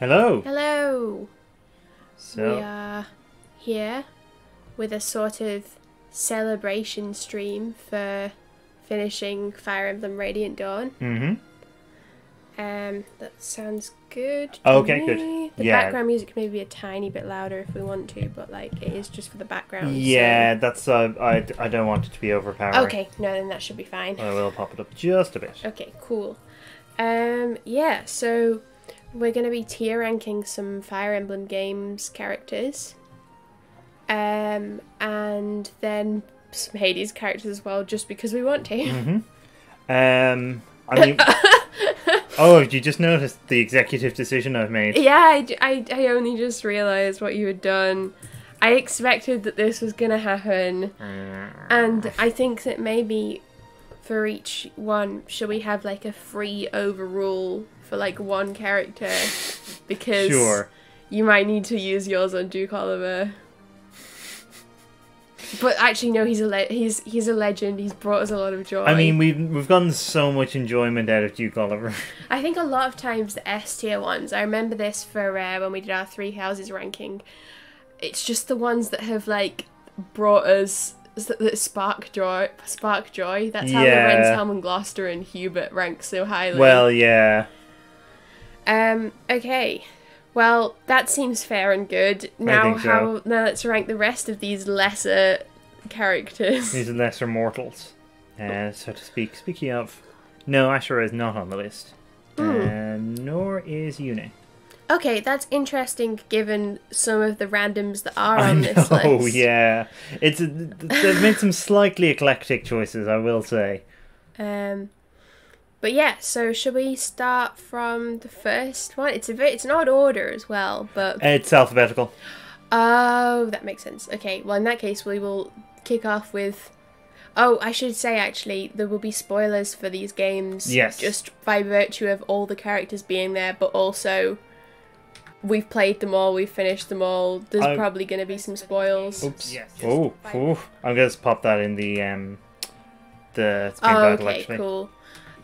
Hello. Hello. So, We are here with a sort of celebration stream for finishing Fire Emblem Radiant Dawn. hmm Um, that sounds good. Okay, good. The Yeah. background music may be a tiny bit louder if we want to, but like it is just for the background. so- yeah, that's uh, I I don't want it to be overpowering. Okay, no, then that should be fine. I will pop it up just a bit. Okay, cool. Um, yeah, so we're gonna be tier ranking some Fire Emblem games characters. Um, and then some Hades characters as well, just because we want to. hmm Um, I mean, oh, you just noticed the executive decision I've made. yeah, I, I only just realized what you had done. I expected that this was gonna happen, and I think that maybe for each one, should we have like a free overall for like one character? Because Sure. you might need to use yours on Duke Oliver. But actually, no, he's a le- he's he's a legend. He's brought us a lot of joy. I mean, we've we've gotten so much enjoyment out of Duke Oliver. I think a lot of times the S tier ones. I remember this for uh, when we did our three houses ranking. It's just the ones that have like brought us that spark joy. Spark joy. That's how Yeah. the Renshelm and Gloucester and Hubert rank so highly. well, yeah. Um. Okay. Well, that seems fair and good. Now, think so. how now let's rank the rest of these lesser characters. These lesser mortals, uh, so to speak. Speaking of, no, Ashera is not on the list, Hmm. uh, nor is Yune. Okay, that's interesting given some of the randoms that are on know, this list. Oh yeah. It's a, they've made some slightly eclectic choices, I will say. Um, but yeah, so should we start from the first one? It's a very, it's an odd order as well, but It's alphabetical. oh, that makes sense. Okay, well in that case we will kick off with. Oh, I should say actually there will be spoilers for these games. Yes. Just by virtue of all the characters being there, but also. We've played them all. We've finished them all. There's I- probably going to be some spoils. Oops. Oh, oh. I'm gonna just pop that in the um, the screen Oh, title okay, actually. cool.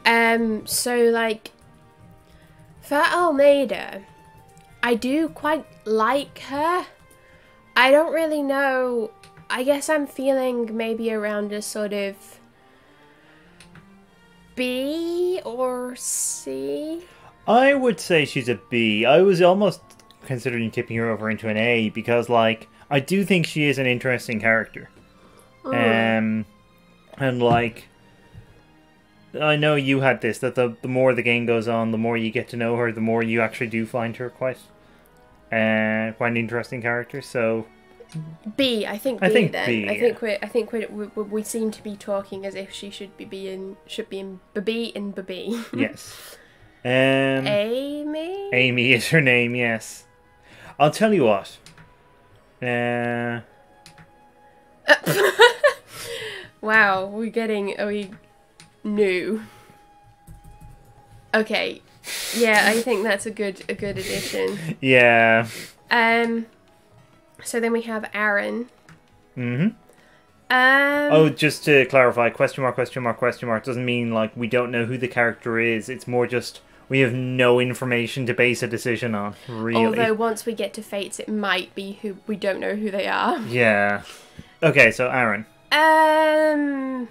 Um, so like for Almedha, I do quite like her. I don't really know. I guess I'm feeling maybe around a sort of B or C. I would say she's a B. I was almost considering tipping her over into an A because, like, I do think she is an interesting character. Um, and like, I know you had this that the the more the game goes on, the more you get to know her, the more you actually do find her quite, uh, quite an interesting character. So B, I think B I think then. B, I yeah. think we're I think we're, we we we seem to be talking as if she should be being should be in B in B. yes, um, Amy. Amy is her name. Yes, I'll tell you what. Uh, Wow, we're getting are we new? Okay, yeah, I think that's a good a good addition. yeah. Um, so then we have Aran. Mm-hmm. Um, Oh, just to clarify, question mark, question mark, question mark doesn't mean like we don't know who the character is. It's more just we have no information to base a decision on. Really. although once we get to Fates, it might be who we don't know who they are. Yeah. Okay, so Aran. Um.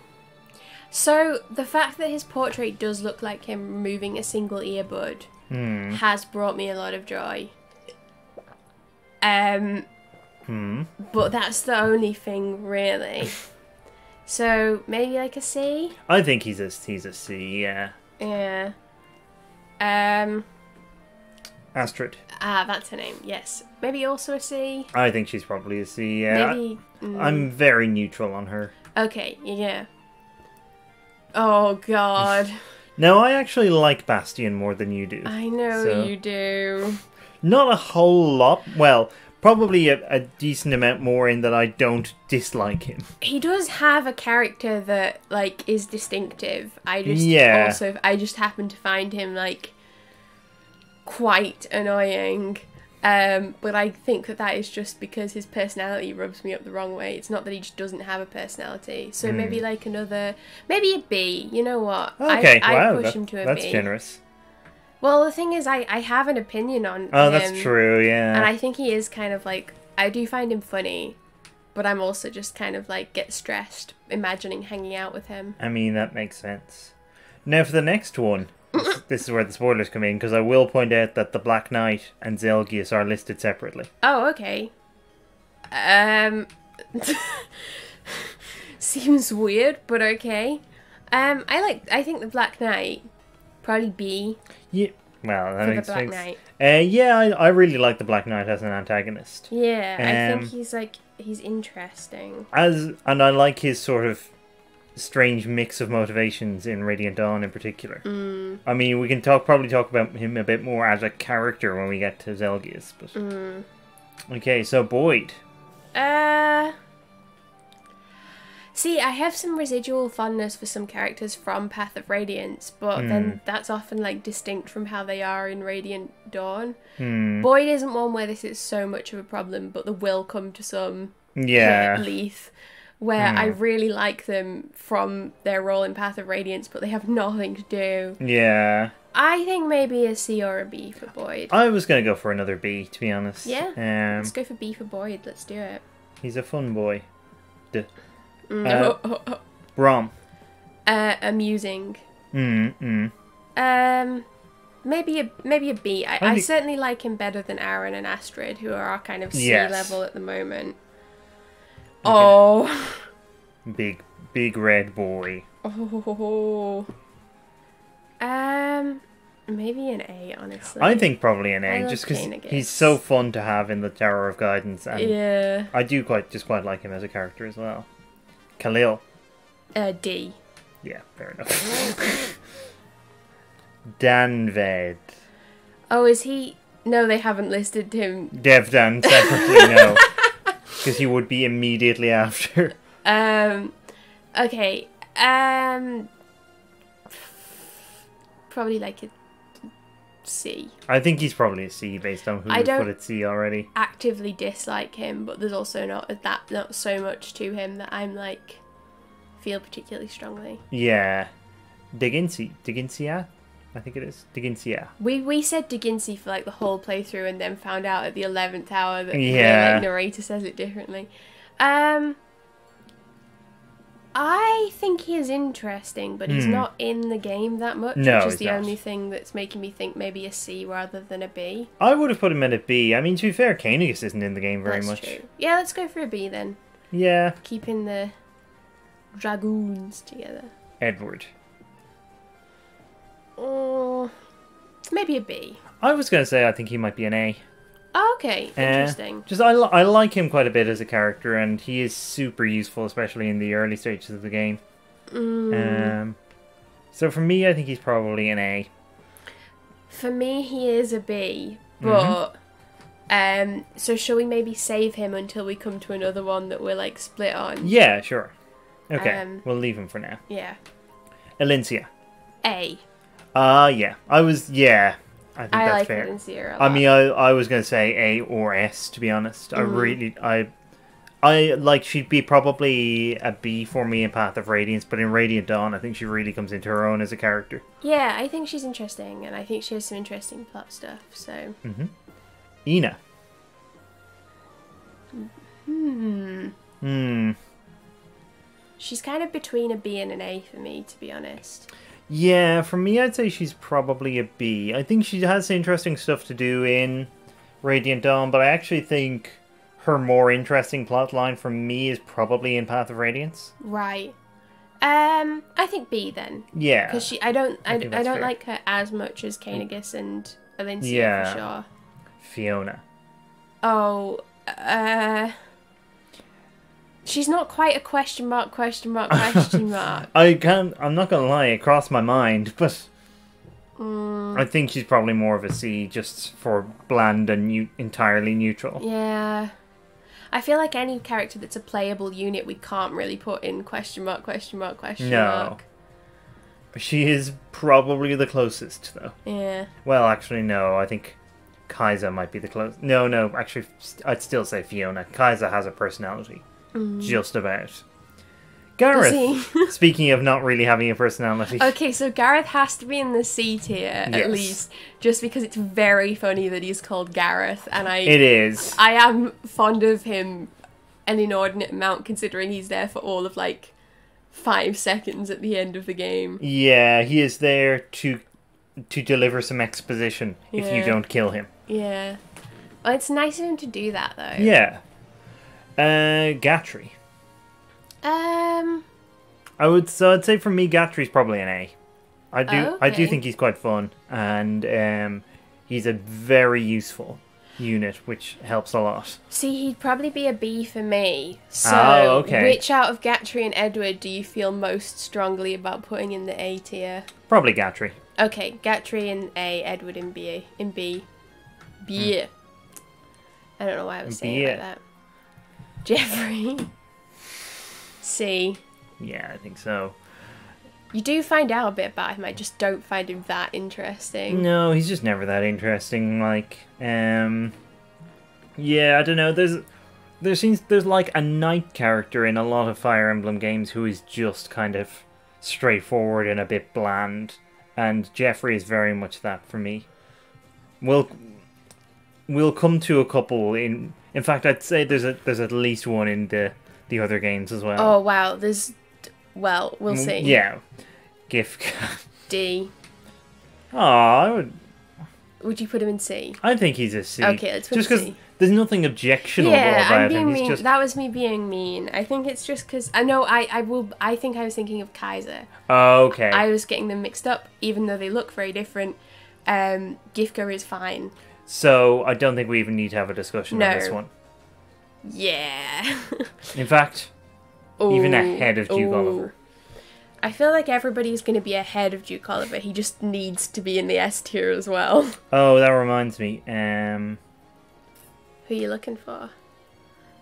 So the fact that his portrait does look like him removing a single earbud Hmm. has brought me a lot of joy. Um, Hmm. but that's the only thing really. so maybe like a C. I think he's a he's a C. Yeah. Yeah. Um. Astrid. Ah, that's her name. Yes. Maybe also a C. I think she's probably a C. Yeah. Maybe. mm, I'm very neutral on her. Okay. Yeah. Oh God. No, I actually like Bastian more than you do. I know So- you do. Not a whole lot. Well, probably a, a decent amount more in that I don't dislike him. He does have a character that like is distinctive. I just Yeah. also I just happen to find him like quite annoying. Um, but I think that that is just because his personality rubs me up the wrong way. It's not that he just doesn't have a personality. So Hmm. maybe like another, maybe a B. You know what? Okay, I, wow, I push that- him to a that's B. generous. Well, the thing is, I I have an opinion on. Oh, him, that's true. Yeah. And I think he is kind of like I do find him funny, but I'm also just kind of like get stressed imagining hanging out with him. I mean, that makes sense. Now, for the next one, this, this is where the spoilers come in, because I will point out that the Black Knight and Zelgius are listed separately. Oh, okay. Um, seems weird, but okay. Um, I like. I think the Black Knight probably B Yeah. Well, that makes Black sense. Knight. Uh, yeah, I, I really like the Black Knight as an antagonist. Yeah, I Um, think he's like he's interesting. As and I like his sort of strange mix of motivations in Radiant Dawn in particular. Mm, I mean, we can talk probably talk about him a bit more as a character when we get to Zelgius. But mm. okay, so Boyd. Uh. See, I have some residual fondness for some characters from Path of Radiance, but Hmm. then that's often like distinct from how they are in Radiant Dawn. Hmm. Boyd isn't one where this is so much of a problem, but there will come to some Yeah. Lethe where I Hmm. really like them from their role in Path of Radiance, but they have nothing to do. Yeah. I think maybe a C or a B for Boyd. I was gonna go for another B, to be honest. Yeah. Um, Let's go for B for Boyd. Let's do it. he's a fun boy. No. Rom. uh, amusing. Mm, mm. Um, maybe a maybe a B. I, I I certainly like him better than Aran and Astrid, who are our kind of C Yes. level at the moment. Oh. Big, big red boy. oh. Um, maybe an A, honestly. I think probably an I A, love just because he's so fun to have in the Tower of Guidance, and Yeah. I do quite just quite like him as a character as well. Calill. Uh, D. Yeah, fair enough. Danved. Oh, is he? No, they haven't listed him. Devdan separately, no. Because he would be immediately after. Um, okay. Um, probably like a C. I think he's probably a C based on who I don't- put at C already. actively dislike him, but there's also not that not so much to him that I'm like feel particularly strongly. Yeah. Diginci. Digincia? I think it is. Digincia. We we said Degincy for like the whole playthrough, and then found out at the eleventh hour that Yeah. the like, narrator says it differently. Um, I think he is interesting, but he's Hmm. not in the game that much, No, which is the not. only thing that's making me think maybe a C rather than a B. I would have put him at a B. I mean, to be fair, Koenigus isn't in the game very That's much. true. Yeah, let's go for a B then. Yeah. Keeping the dragoons together. Edward. Oh, maybe a B. I was going to say I think he might be an A. Oh, okay, Eh, interesting. Just I, I like him quite a bit as a character, and he is super useful, especially in the early stages of the game. Mm. Um, so for me, I think he's probably an A. For me, he is a B, Mm-hmm. but um, so shall we maybe save him until we come to another one that we're like split on? Yeah, sure. Okay, Um, we'll leave him for now. Yeah, Elincia. A. Ah, yeah. I was, yeah. I think I that's like fair. Elincia a lot. I mean, I, I was going to say A or S, to be honest. I Mhm. really, I, I like she'd be probably a B for me in Path of Radiance, but in Radiant Dawn, I think she really comes into her own as a character. yeah, I think she's interesting, and I think she has some interesting plot stuff. So, hmm Ena. hmm, Hmm. she's kind of between a B and an A for me, to be honest. Yeah, for me, I'd say she's probably a B. I think she has interesting stuff to do in Radiant Dawn, but I actually think her more interesting plot line for me is probably in Path of Radiance. Right. Um, I think B then. Yeah. because she I don't I I, I, don't fair. like her as much as Kaenagus and Elincia Yeah. for sure. Fiona. Oh, uh, she's not quite a question mark question mark question mark. I can't. I'm not gonna lie. It crossed my mind, but Mm, I think she's probably more of a C, just for bland and new, entirely neutral. yeah. I feel like any character that's a playable unit we can't really put in question mark question mark question No. mark. She is probably the closest, though. Yeah. Well, actually, no. I think Kyza might be the closest. No, no. Actually, I'd still say Fiona. Kyza has a personality, Mm. just about. Gareth. Speaking of not really having a personality. Okay, so Gareth has to be in the C tier at least, just because it's very funny that he's called Gareth, and I It is. I am fond of him an inordinate amount considering he's there for all of like five seconds at the end of the game. Yeah, he is there to to deliver some exposition if you don't kill him. Yeah. Well, it's nice of him to do that though. Yeah. Uh Gatrie. Um. I would so I'd say for me Gatrie's probably an A. I do I do think he's quite fun and um he's a very useful unit which helps a lot. See, he'd probably be a B for me. So, Oh, okay. which out of Gatrie and Edward do you feel most strongly about putting in the A tier? Probably Gatrie. Okay, Gatrie in A, Edward in B. In B. B. I don't know why I was saying like that. Geoffrey. C. Yeah, I think so. You do find out a bit about him. I just don't find him that interesting. No, he's just never that interesting. Like, um, yeah, I don't know. There's, there seems there's like a knight character in a lot of Fire Emblem games who is just kind of straightforward and a bit bland, and Geoffrey is very much that for me. We'll, we'll come to a couple in. In fact, I'd say there's a there's at least one in the the other games as well. Oh wow, there's. Well, we'll see. Mm, Yeah, Gif. D. Oh, I would. Would you put him in C? I think he's a C. Okay, let's put just because there's nothing objectionable Yeah, I'm being him. Mean. just That was me being mean. I think it's just because I know I I will. I think I was thinking of Kyza. oh, okay. I was getting them mixed up, even though they look very different. Um, Giffca is fine. So I don't think we even need to have a discussion on this one. Yeah. In fact, Even ahead of Duke ooh. Oliver. I feel like everybody's going to be ahead of Duke Oliver. He just needs to be in the S tier as well. oh, that reminds me. Um, Who are you looking for?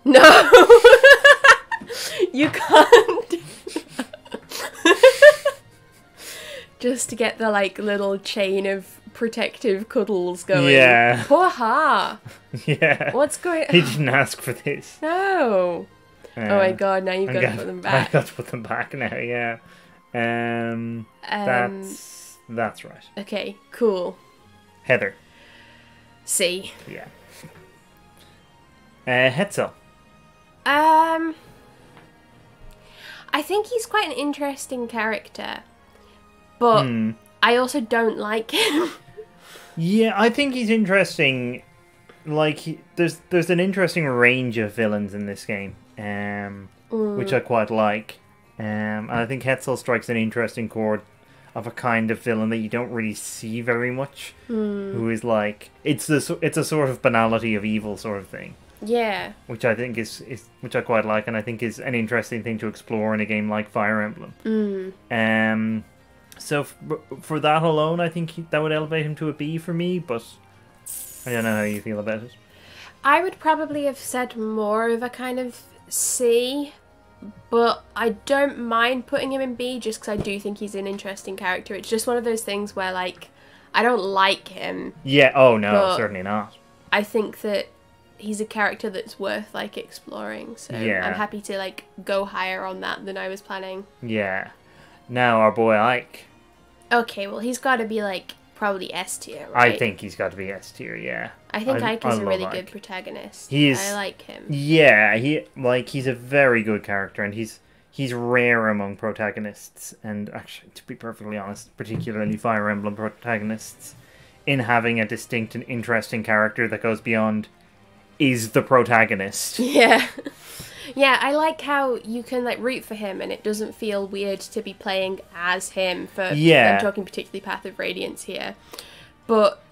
No! you can't. Just to get the like little chain of protective cuddles going. Yeah. Poor Haar. yeah. What's going He didn't ask for this. No. Um, Oh my god, now you've I'm got to put them back. I got to put them back now. Yeah. Um, Um, that's that's right. okay, cool. Heather. C. Yeah. Uh, Hetzel. Um, I think he's quite an interesting character, but Hmm. I also don't like him. Yeah, I think he's interesting. Like, he, there's there's an interesting range of villains in this game, um, which I quite like. Um, and I think Hetzel strikes an interesting chord of a kind of villain that you don't really see very much. Who is like it's the it's a sort of banality of evil sort of thing, yeah, which I think is, is which I quite like, and I think is an interesting thing to explore in a game like Fire Emblem. mm. Um, so f- for that alone, I think he, that would elevate him to a B for me. But I don't know how you feel about it. I would probably have said more of a kind of C, but I don't mind putting him in B just because I do think he's an interesting character. It's just one of those things where like I don't like him. Yeah. Oh no, certainly not. I think that he's a character that's worth like exploring. So Yeah. I'm happy to like go higher on that than I was planning. Yeah. Now our boy Ike, Okay, well he's got to be like probably S tier, right? I think he's got to be S tier. Yeah. I think I- Ike is a really Ike. good protagonist. He is- I like him. Yeah. He like he's a very good character, and he's he's rare among protagonists, and actually, to be perfectly honest, particularly Fire Emblem protagonists, in having a distinct and interesting character that goes beyond is the protagonist. Yeah. yeah, I like how you can like root for him and it doesn't feel weird to be playing as him for Yeah. I'm talking particularly Path of Radiance here. But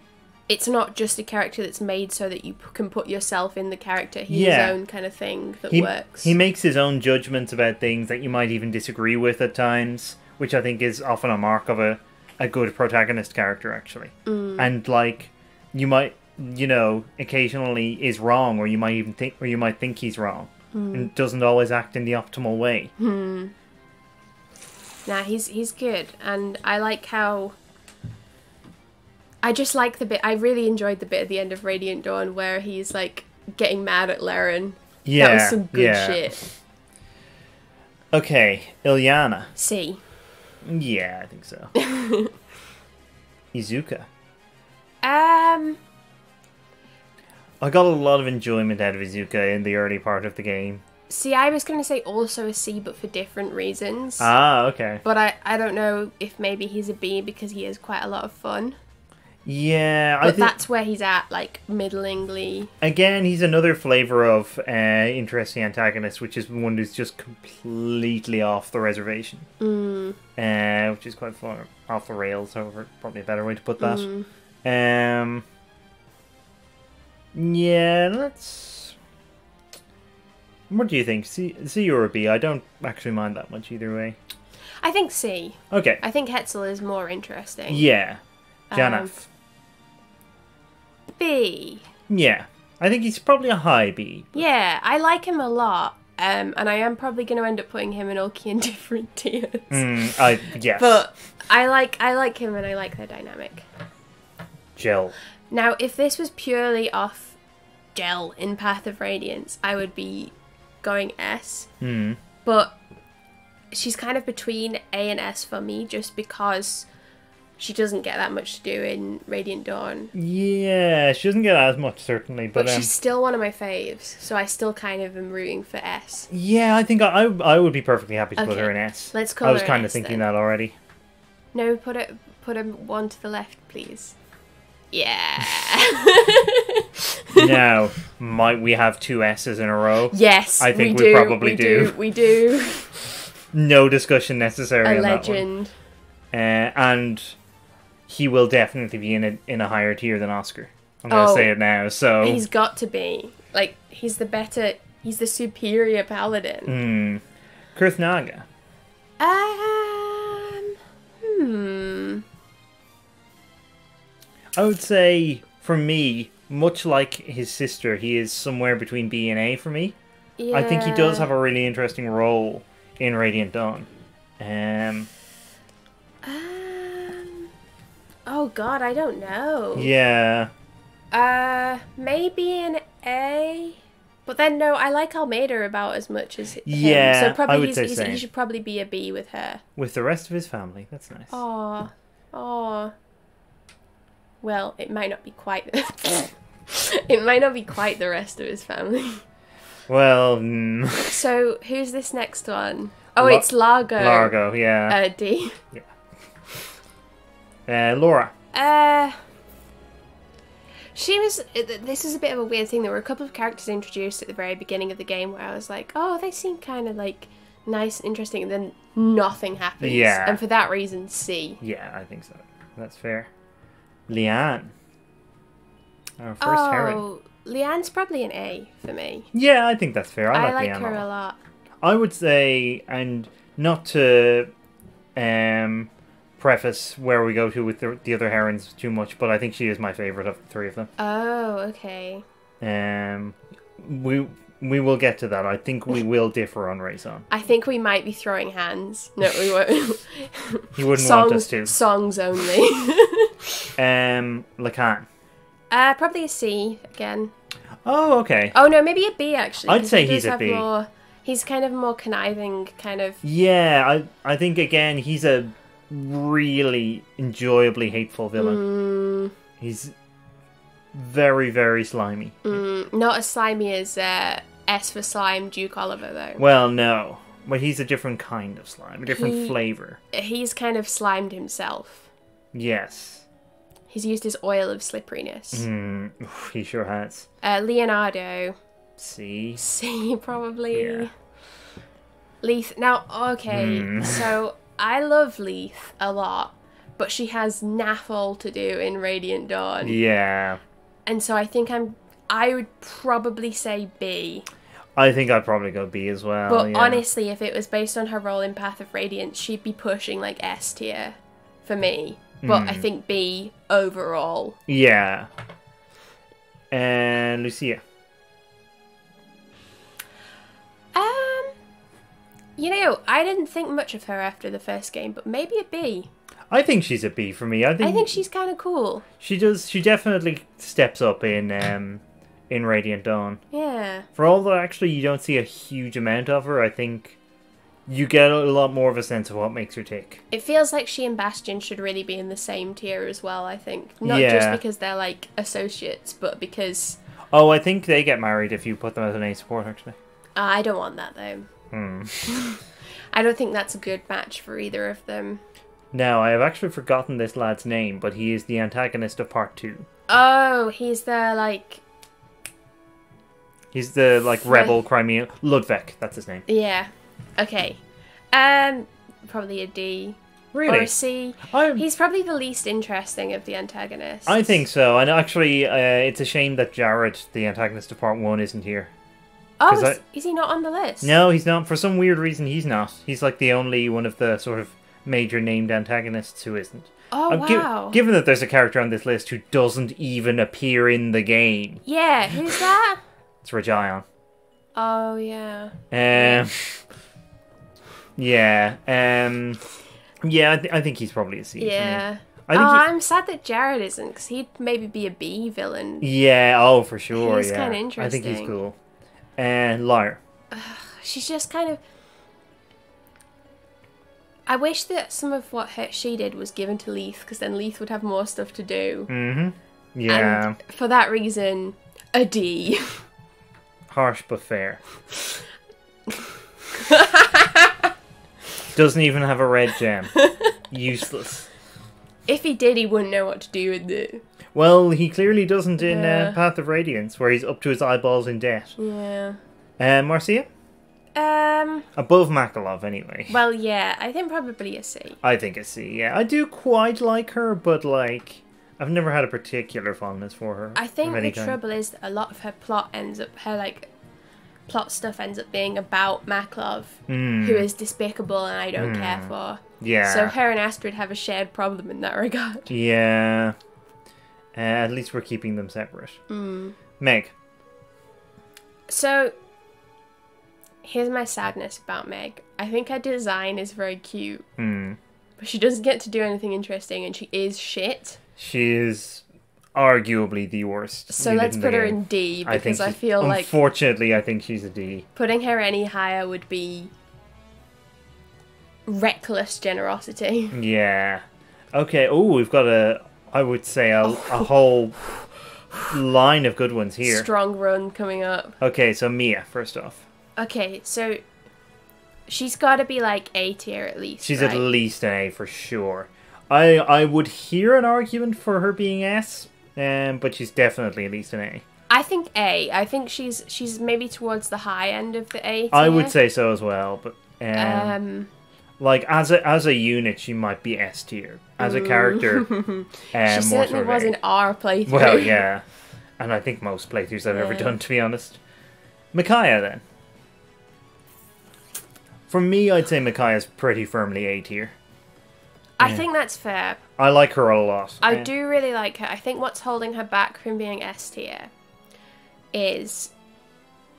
it's not just a character that's made so that you p- can put yourself in the character. He's Yeah. his own kind of thing that he, works. he makes his own judgments about things that you might even disagree with at times, which I think is often a mark of a, a good protagonist character, actually. Mm. And like, you might, you know, occasionally is wrong, or you might even think, or you might think he's wrong, Mm. and doesn't always act in the optimal way. Nah, he's he's good, and I like how. I just like the bit. I really enjoyed the bit at the end of Radiant Dawn where he's like getting mad at Lehran. Yeah, that was some good yeah. shit. Okay, Ilyana. C. Yeah, I think so. Izuka. Um. I got a lot of enjoyment out of Izuka in the early part of the game. See, I was going to say also a C, but for different reasons. Ah, okay. But I, I don't know if maybe he's a B because he is quite a lot of fun. Yeah, I But that's where he's at, like middlingly. again he's another flavor of uh, interesting antagonist, which is one who's just completely off the reservation, Mm, uh, which is quite far off the rails. However, probably a better way to put that. mm. Um. Yeah, let's. What do you think? C, C or a B? I don't actually mind that much either way. I think C. Okay. I think Hetzel is more interesting. Yeah. Um, B. yeah. I think he's probably a high B. Yeah, I like him a lot. Um, and I am probably going to end up putting him and Ulki in different tiers. Mm, I yes. But I like I like him and I like their dynamic. Jill. Now, if this was purely off Jill in Path of Radiance, I would be going S. Hmm. But she's kind of between A and S for me just because she doesn't get that much to do in Radiant Dawn. Yeah, she doesn't get as much certainly, but, But um, she's still one of my faves, so I still kind of am rooting for S. yeah, I think I, I I would be perfectly happy to put her in S. Let's call I was kind of S thinking then. that already. No, put it put a one to the left, please. Yeah. now, might we have two S's in a row? yes, I think we, we do. probably we do. We do. No discussion necessary A on that one. legend. Uh, and he will definitely be in a in a higher tier than Oscar. I'm gonna Oh. say it now. So He's got to be like he's the better. He's the superior paladin. hmm. Kurthnaga. Um. Hmm. I would say for me, much like his sister, he is somewhere between B and A for me. Yeah. I think he does have a really interesting role in Radiant Dawn. Um, Um. Oh God, I don't know. yeah, Uh, maybe an A. But then no, I like Almedha about as much as him. Yeah, so probably I would he's, say he's, he should probably be a B with her. with the rest of his family. That's nice. Oh, oh. Well, it might not be quite. it might not be quite the rest of his family. Well, mm, So who's this next one? Oh, La- it's Largo. Largo, yeah. Uh, D. Uh, Laura. Uh. She was. uh, This is a bit of a weird thing. There were a couple of characters introduced at the very beginning of the game where I was like, oh, they seem kind of like nice and interesting, and then nothing happens. Yeah. And for that reason, C. Yeah, I think so. That's fair. Leanne. Our first oh, heron. Leanne's probably an A for me. Yeah, I think that's fair. I, I, like, like Leanne her a lot. I would say, and not to um, preface where we go to with the, the other herons too much, but I think she is my favorite of the three of them. Oh, okay. Um, we we will get to that. I think we will differ on Reyson. I think we might be throwing hands. No, we won't. He wouldn't songs, want us to. Songs only. Um, Lekain. uh, probably a C again. Oh, okay. Oh no, maybe a B actually. I'd say he he's a B. More, he's kind of more conniving, kind of. Yeah, I I think again he's a really enjoyably hateful villain. Mm, He's very very slimy. mm, not as slimy as uh, S for slime Duke Oliver though. Well, no, but he's a different kind of slime, a different He- flavor. He's kind of slimed himself. Yes. He's used his oil of slipperiness. Oof, he sure has. Uh, Leonardo, See. C probably. Yeah. Lethe. Now, okay, Hmm. so I love Lethe a lot, but she has naff all to do in Radiant Dawn, Yeah. and so I think I'm. I would probably say B. I think I'd probably go B as well. But yeah. honestly, if it was based on her role in Path of Radiance, she'd be pushing like S tier for me. But I Hmm. think B overall. Yeah. And Lucia. Um, you know, I didn't think much of her after the first game, but maybe a B. I think she's a B for me. I think, I think she's kind of cool. she does. She definitely steps up in um in Radiant Dawn. Yeah. For all that, actually, you don't see a huge amount of her. I think you get a lot more of a sense of what makes her tick. It feels like she and Bastian should really be in the same tier as well, I think. Not just because they're like associates, but because Oh, I think they get married if you put them as an A support, actually. uh, I don't want that though. Hmm. I don't think that's a good match for either of them. Now, I have actually forgotten this lad's name, but he is the antagonist of part two. Oh, he's the like He's the like rebel Crimean Ludveck. That's his name. yeah. Okay. Um probably a D. Or Really? a C. I'm, He's probably the least interesting of the antagonists. I think so. And actually, uh, it's a shame that Jared, the antagonist of part one, isn't here. Oh, is, I- is he not on the list? No, he's not. For some weird reason, he's not. He's like the only one of the sort of major named antagonists who isn't. Oh Uh, gi- wow. given that there's a character on this list who doesn't even appear in the game, yeah, who's that? it's Rajaion. Oh yeah. Um, yeah. Um, yeah. I, th- I think he's probably a C. Yeah. I think oh, he- I'm sad that Jared isn't, because he'd maybe be a B villain. Yeah. Oh, for sure. He's yeah. kinda interesting. I think he's cool. And Lyre. She's just kind of. I wish that some of what her, she did was given to Lethe, because then Lethe would have more stuff to do. Mm-hmm. Yeah. And for that reason, a D. Harsh but fair. Doesn't even have a red gem. Useless. if he did, he wouldn't know what to do with it. Well, he clearly doesn't in Yeah. uh, Path of Radiance, where he's up to his eyeballs in debt. Yeah. Uh, Marcia? Um. Above Makalov, anyway. Well, yeah. I think probably a C. I think a C, yeah. I do quite like her, but, like, I've never had a particular fondness for her. I think the kind. trouble is that a lot of her plot ends up her like plot stuff ends up being about Makalov, Mm, who is despicable and I don't care Hmm. for. yeah. So her and Astrid have a shared problem in that regard. Yeah. Uh, at least we're keeping them separate. Mm. Meg. So here's my sadness about Meg. I think her design is very cute, Hmm. but she doesn't get to do anything interesting and she is shit. She is arguably the worst. So let's put her game. in D I think because I, she's- feel like Unfortunately, I think she's a D. putting her any higher would be reckless generosity. Yeah. Okay. Oh, we've got a. I would say a, a whole line of good ones here. Strong run coming up. Okay, so Mia first off. Okay, so she's got to be like A tier at least. She's right? at least an A for sure. I I would hear an argument for her being S, um, but she's definitely at least an A. I think A. I think she's she's maybe towards the high end of the A tier. I would say so as well, but um, Um, like as a as a unit, she might be S tier. As a character, um, she certainly sort of was in our playthrough. Well, yeah. And I think most playthroughs I've ever done, to be honest. Micaiah, then. For me, I'd say Micaiah's pretty firmly A tier. I think that's fair. I like her a lot. I Uh, do really like her. I think what's holding her back from being S tier is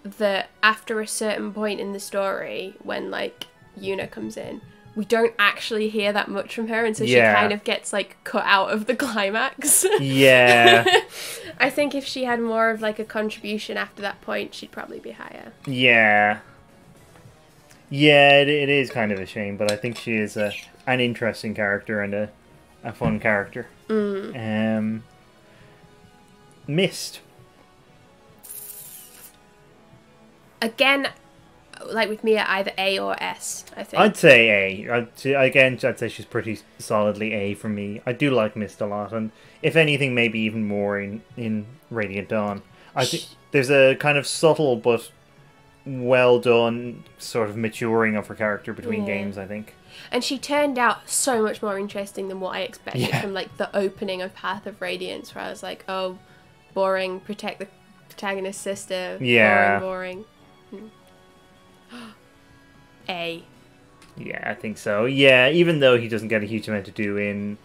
that after a certain point in the story, when like Yune comes in, we don't actually hear that much from her, and so Yeah. she kind of gets like cut out of the climax. Yeah, I think if she had more of like a contribution after that point, she'd probably be higher. yeah. Yeah, it, it is kind of a shame, but I think she is a, an interesting character and a, a fun character. Mm. Um, Mist. Again, like with Mia, either A or S. I think. I'd say A. I'd again, I'd say she's pretty solidly A for me. I do like Mist a lot, and if anything, maybe even more in in Radiant Dawn. I think there's a kind of subtle but well done sort of maturing of her character between Yeah. games. I think. And she turned out so much more interesting than what I expected Yeah. from like the opening of Path of Radiance, where I was like, oh, boring, protect the protagonist's sister. Yeah. Boring, boring. Hmm. A. Yeah, I think so. Yeah, even though he doesn't get a huge amount to do in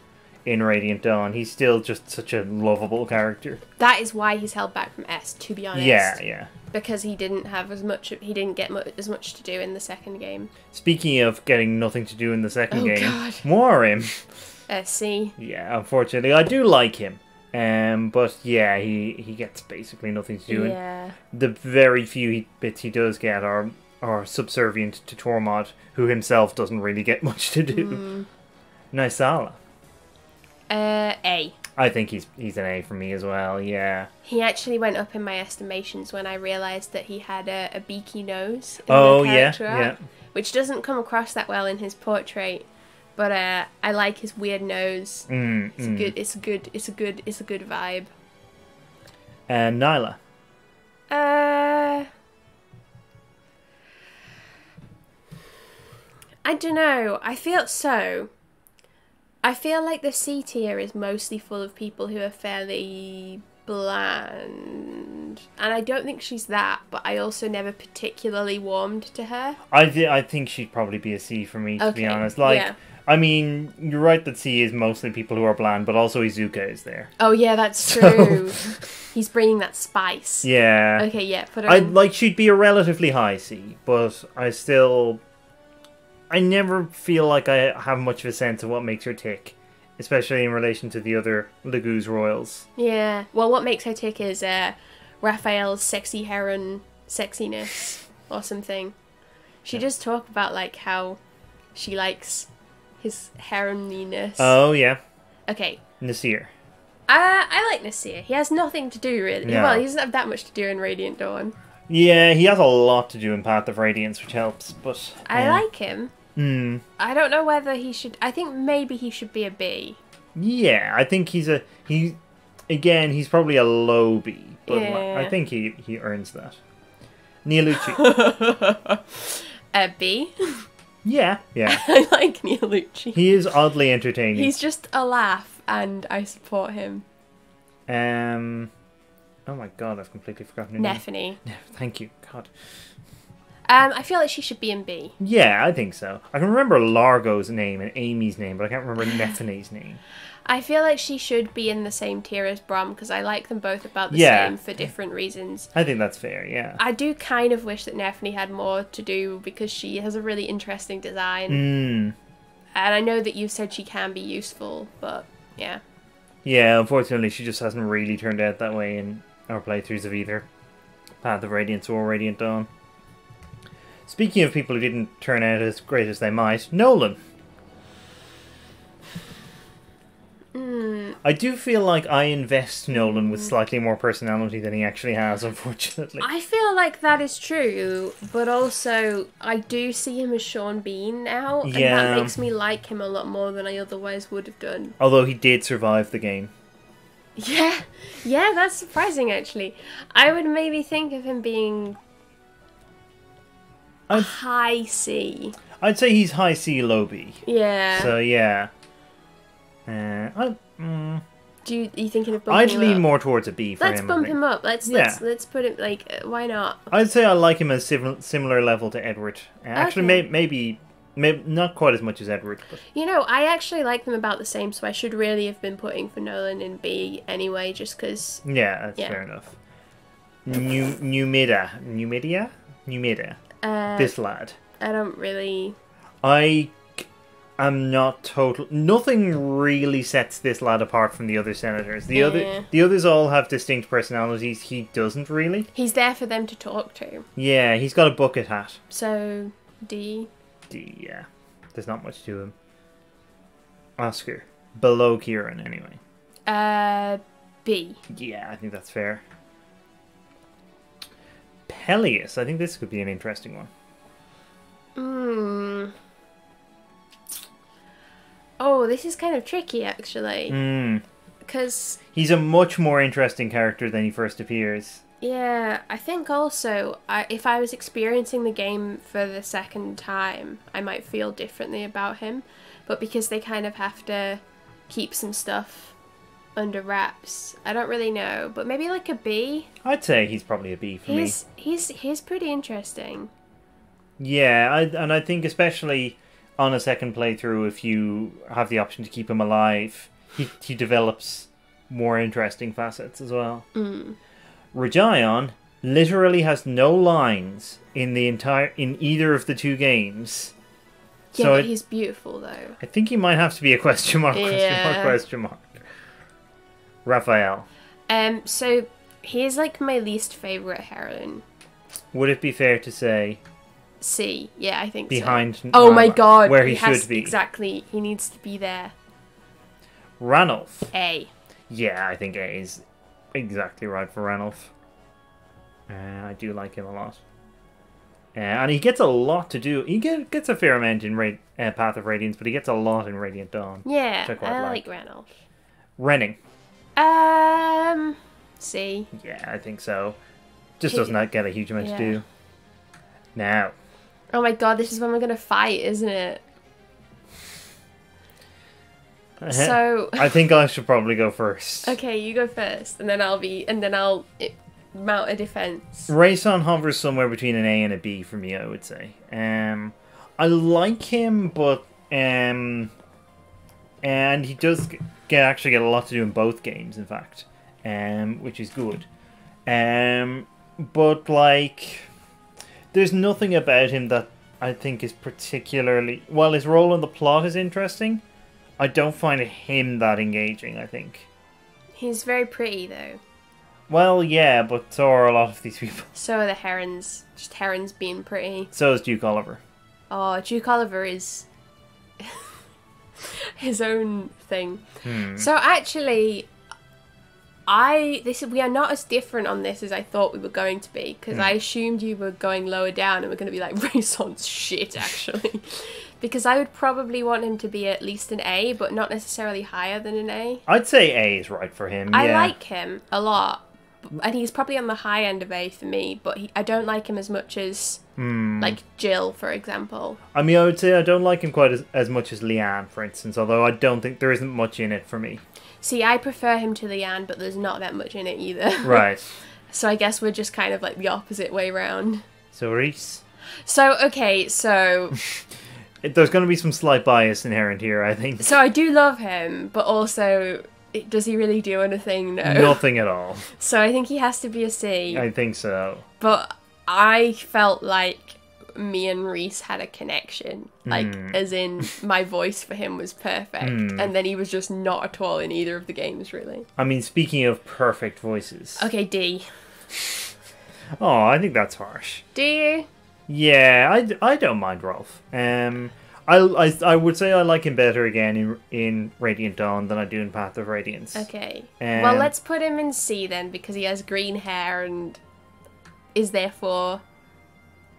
in Radiant Dawn, he's still just such a lovable character. That is why he's held back from S, to be honest. Yeah, yeah. Because he didn't have as much. He didn't get mu- as much to do in the second game. Speaking of getting nothing to do in the second Oh, game, God. Muarim. Uh, C. Yeah, unfortunately, I do like him. Um, but yeah, he he gets basically nothing to do. Yeah. the very few he, bits he does get are are subservient to Tormod, who himself doesn't really get much to do. Naesala. Uh, A. I think he's he's an A for me as well. Yeah. He actually went up in my estimations when I realised that he had a, a beaky nose. In Oh the yeah, character yeah. Which doesn't come across that well in his portrait, but uh, I like his weird nose. Mm, It's mm. a good. It's a good. It's a good. It's a good vibe. And Nailah. Uh, I don't know. I feel so. I feel like the C tier is mostly full of people who are fairly bland, and I don't think she's that. But I also never particularly warmed to her. I th- I think she'd probably be a C for me to be honest. Like, yeah. I mean, you're right that C is mostly people who are bland, but also Izuka is there. Oh yeah, that's So- true. He's bringing that spice. Yeah. Okay, yeah. Put her. I in. like she'd be a relatively high C, but I still I never feel like I have much of a sense of what makes her tick, especially in relation to the other Laguz royals. Yeah. Well, what makes her tick is uh, Rafiel's sexy heron sexiness or something. She does talk about like how she likes his heroniness. Oh yeah, Okay. Nasir. Uh, I like Nasir. He has nothing to do really. No. Well, he doesn't have that much to do in Radiant Dawn. Yeah, he has a lot to do in Path of Radiance, which helps. But I like him. Hmm. I don't know whether he should. I think maybe he should be a B. Yeah, I think he's a he. Again, he's probably a low B, but like, I think he he earns that. Nealuchi. A B. yeah, yeah. I like Nealuchi. He is oddly entertaining. He's just a laugh, and I support him. Um. Oh my god, I've completely forgotten her name. Nephenee. Thank you, God. Um, I feel like she should be in B. Yeah, I think so. I can remember Largo's name and Amy's name, but I can't remember Nephenee's name. I feel like she should be in the same tier as Brom because I like them both about the Yeah. same for different reasons. I think that's fair. Yeah. I do kind of wish that Nephenee had more to do because she has a really interesting design. Mm. And I know that you said she can be useful, but yeah. Yeah. Unfortunately, she just hasn't really turned out that way in our playthroughs of either Path of Radiance or Radiant Dawn. Speaking of people who didn't turn out as great as they might, Nolan. Mm, I do feel like I invest Nolan with slightly more personality than he actually has, unfortunately. I feel like that is true, but also I do see him as Sean Bean now, and Yeah. that makes me like him a lot more than I otherwise would have done. Although he did survive the game. Yeah, yeah, that's surprising actually. I would maybe think of him being I'd- high C. I'd say he's high C, low B. Yeah. So yeah. Uh, I, mm, Do you, are you thinking of bumping I'd lean up? more towards a B for Let's him. I bump him up. Let's Yeah. let's let's put him like uh, why not? I'd say I like him as sim- similar level to Edward. Uh, Actually, Okay. may- maybe, maybe not quite as much as Edward, but You know, I actually like them about the same, so I should really have been putting for Nolan in B anyway, just because. yeah, that's Yeah. fair enough. New Numida, Numida, Numida. Uh, This lad. I don't really. I am not total. Nothing really sets this lad apart from the other senators. The Yeah. other, the others all have distinct personalities. He doesn't really. He's there for them to talk to. Yeah, he's got a bucket hat. So D. D, yeah. There's not much to him. Oscar. Below Kieran, anyway. Uh, B. Yeah, I think that's fair. Pelleas. I think this could be an interesting one. Hmm. Oh, this is kind of tricky actually, Mm. because He's a much more interesting character than he first appears. yeah, I think also I, if I was experiencing the game for the second time, I might feel differently about him, but because they kind of have to keep some stuff under wraps, I don't really know. But maybe like a B. I'd say he's probably a B for me. He's he's he's pretty interesting. Yeah, I, and I think especially on a second playthrough, if you have the option to keep him alive, he, he develops more interesting facets as well. Mm. Rajaion literally has no lines in the entire in either of the two games. Yeah, so it- he's beautiful though. I think he might have to be a question mark, question Yeah. mark, question mark. Rafiel. Um, so he's like my least favorite heroine. Would it be fair to say C. Yeah, I think so. behind. Oh my god, where he, has should be. Exactly, he needs to be there. Ranulf. A. Yeah, I think A is exactly right for Ranulf. Uh, I do like him a lot. Uh, and he gets a lot to do. He get, gets a fair amount in Ra- uh, Path of Radiance, but he gets a lot in Radiant Dawn. Yeah, Which I I like. like Ranulf. Renning. Um, C. Yeah, I think so. Just does not get a huge amount Yeah. to do. Now, Oh my god, this is when we're gonna fight, isn't it? So, I think I should probably go first. okay, you go first, and then I'll be, and then I'll eh, mount a defense. Reyson hovers somewhere between an A and a B for me, I would say. Um, I like him, but um, and he does get actually get a lot to do in both games, in fact, um, which is good. Um, but like, there's nothing about him that I think is particularly. While his role in the plot is interesting, I don't find him that engaging. I think. He's very pretty though. Well, yeah, but so are a lot of these people. So are the herons. Just herons being pretty. So is Duke Oliver. Oh, Duke Oliver is his own thing. Hmm. So actually, I this we are not as different on this as I thought we were going to be because Hmm. I assumed you were going lower down and we're going to be like Reyson's shit actually, because I would probably want him to be at least an A, but not necessarily higher than an A. I'd say A is right for him. I yeah. like him a lot, and he's probably on the high end of A for me, but he, I don't like him as much as Hmm. like Jill, for example. I mean, I would say I don't like him quite as, as much as Leanne, for instance. Although I don't think there isn't much in it for me. See, I prefer him to Leanne, but there's not that much in it either. Right. so I guess we're just kind of like the opposite way round. so Rhys, So okay, so there's going to be some slight bias inherent here. I think. so I do love him, but also does he really do anything? No. Nothing at all. So I think he has to be a C. I think so. But I felt like me and Rhys had a connection. Like Hmm. as in my voice for him was perfect. Hmm. And then he was just not at all in either of the games really. I mean, speaking of perfect voices. Okay, D. Oh, I think that's harsh. Do you? Yeah, I, I don't mind Rolf. Um, I, I, I would say I like him better again in in Radiant Dawn than I do in Path of Radiance. Okay. well, Um, let's put him in C then because he has green hair and is therefore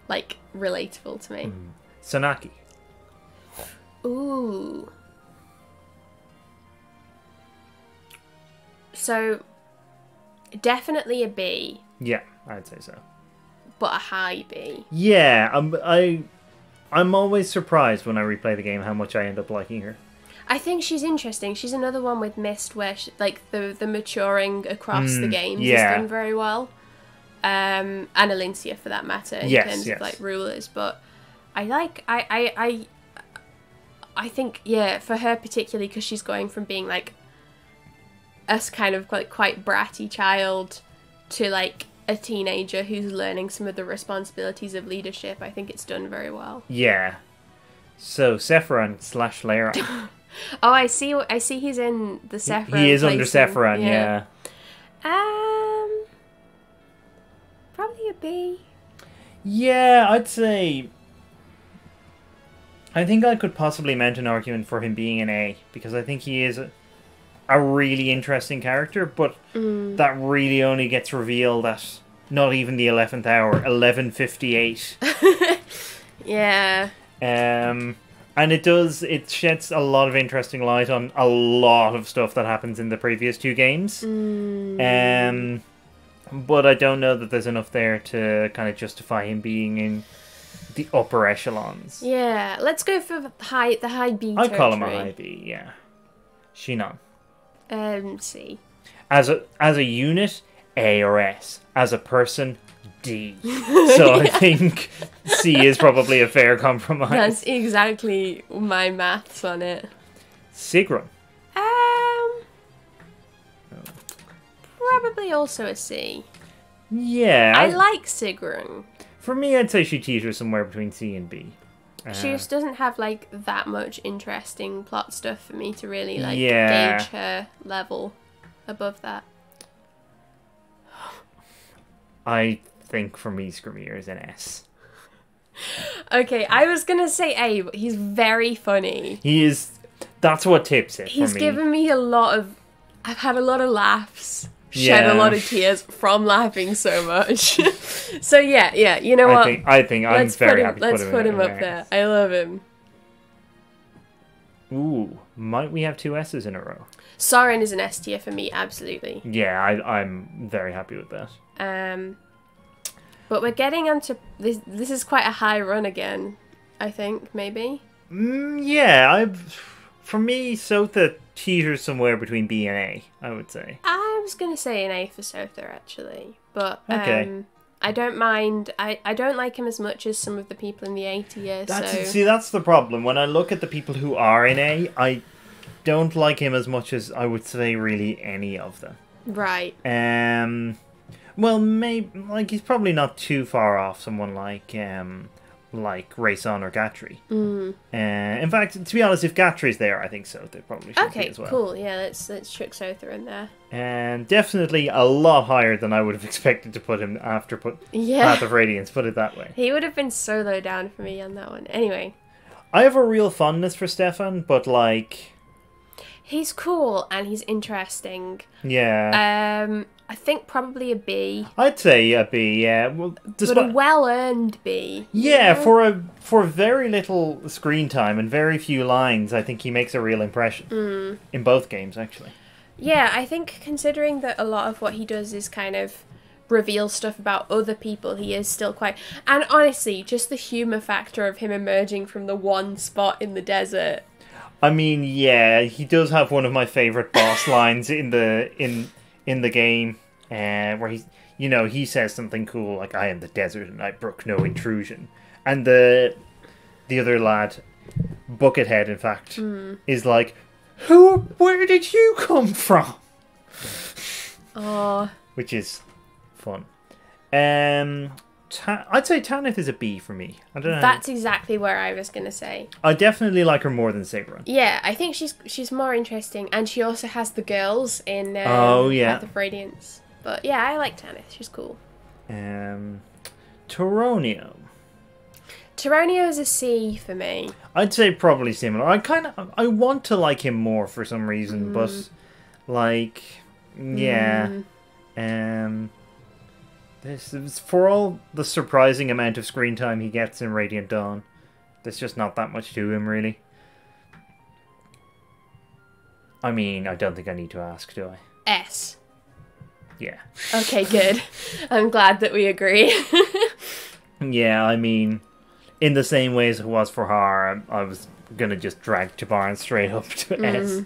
like relatable to me. Hmm. Sanaki. Ooh. So definitely a B, Yeah, I'd say so. but a high B. Yeah, I'm, I, I'm always surprised when I replay the game how much I end up liking her. I think she's interesting. She's another one with Mist where she, like the the maturing across the Mm, games yeah. is done very well. Um, and Elincia for that matter in Yes, terms yes. of like rulers, but I like I I I, I think yeah for her particularly because she's going from being like us kind of like quite bratty child to like a teenager who's learning some of the responsibilities of leadership. I think it's done very well. Yeah. So Sephiran slash Lehran. Oh, I see. I see. He's in the Sephiroth. he is under placing. Sephiran. Yeah. Um, probably a B. Yeah, I'd say. I think I could possibly mount an argument for him being an A because I think he is a, a really interesting character, but Mm. that really only gets revealed at not even the eleventh hour, eleven fifty eight. Yeah. Um, and it does it sheds a lot of interesting light on a lot of stuff that happens in the previous two games. Mm. Um, but I don't know that there's enough there to kind of justify him being in the upper echelons. Yeah. Let's go for the high. The high B. I call him a high B, yeah. Shinon. Um. C. As a as a unit, A or S. As a person, D. So I think C is probably a fair compromise. That's exactly my maths on it. Sigrun. Um. Probably also a C. Yeah. I like Sigrun. For me, I'd say she teeters somewhere between C and B. She just doesn't have like that much interesting plot stuff for me to really like Yeah. gauge her level above that. I think for me, Skrimir is an S. Okay, I was gonna say A, but he's very funny. He is. That's what tips it He's me. given me a lot of. I've had a lot of laughs, shed Yeah. a lot of tears from laughing so much. so yeah, yeah. You know I what? think. I think I'm let's very put him. happy Let's put put him, him in up there. I love him. Ooh, might we have two S's in a row? Soren is an S tier for me, absolutely. Yeah, I, I'm very happy with that. Um, but we're getting onto this. This is quite a high run again. I think maybe. Mm, yeah, I. For me, Sothe teeters somewhere between B and A. I would say. I was gonna say an A for Sothe actually, but um, I don't mind. I, I don't like him as much as some of the people in the A tier. That's so see, that's the problem. When I look at the people who are in A, I don't like him as much as I would say really any of them. right. Um, well, maybe like he's probably not too far off someone like um like Reyson or Gatrie. Mm. Uh, in fact, to be honest, if Gatrie's there, I think so. They probably should be Okay, as well. cool. Yeah, let's let's chuck Sothe in there. And definitely a lot higher than I would have expected to put him after put Yeah, Path of Radiance. Put it that way. he would have been so low down for me on that one. Anyway, I have a real fondness for Stefan, but like, he's cool and he's interesting. yeah, Um, I think probably a B, I'd say a B. Yeah, well, but a well-earned B. yeah, know? for a for very little screen time and very few lines, I think he makes a real impression Mm. in both games actually. Yeah, I think considering that a lot of what he does is kind of reveal stuff about other people, he is still quite. And honestly, just the humor factor of him emerging from the one spot in the desert. I mean, yeah, he does have one of my favorite boss lines in the in in the game, uh, where he, you know, he says something cool like "I am the desert and I brook no intrusion," and the the other lad, Buckethead, in fact, is like, "Who? Where did you come from?" Oh, Which is fun. Um, Ta- I'd say Tanith is a B for me. I don't know. that's exactly where I was gonna say. I definitely like her more than Sabron. Yeah, I think she's she's more interesting, and she also has the girls in um, Oh, yeah. Path of Radiance. But yeah, I like Tanith. She's cool. Um, Tauroneo. Tauroneo is a C for me. I'd say probably similar. I kind of I want to like him more for some reason, but like yeah, Mm, um, this is for all the surprising amount of screen time he gets in Radiant Dawn. There's just not that much to him, really. I mean, I don't think I need to ask, do I? S. Yeah. Okay, good. I'm glad that we agree. Yeah, I mean, in the same way as it was for her, I, I was gonna just drag Tibarn straight up to S.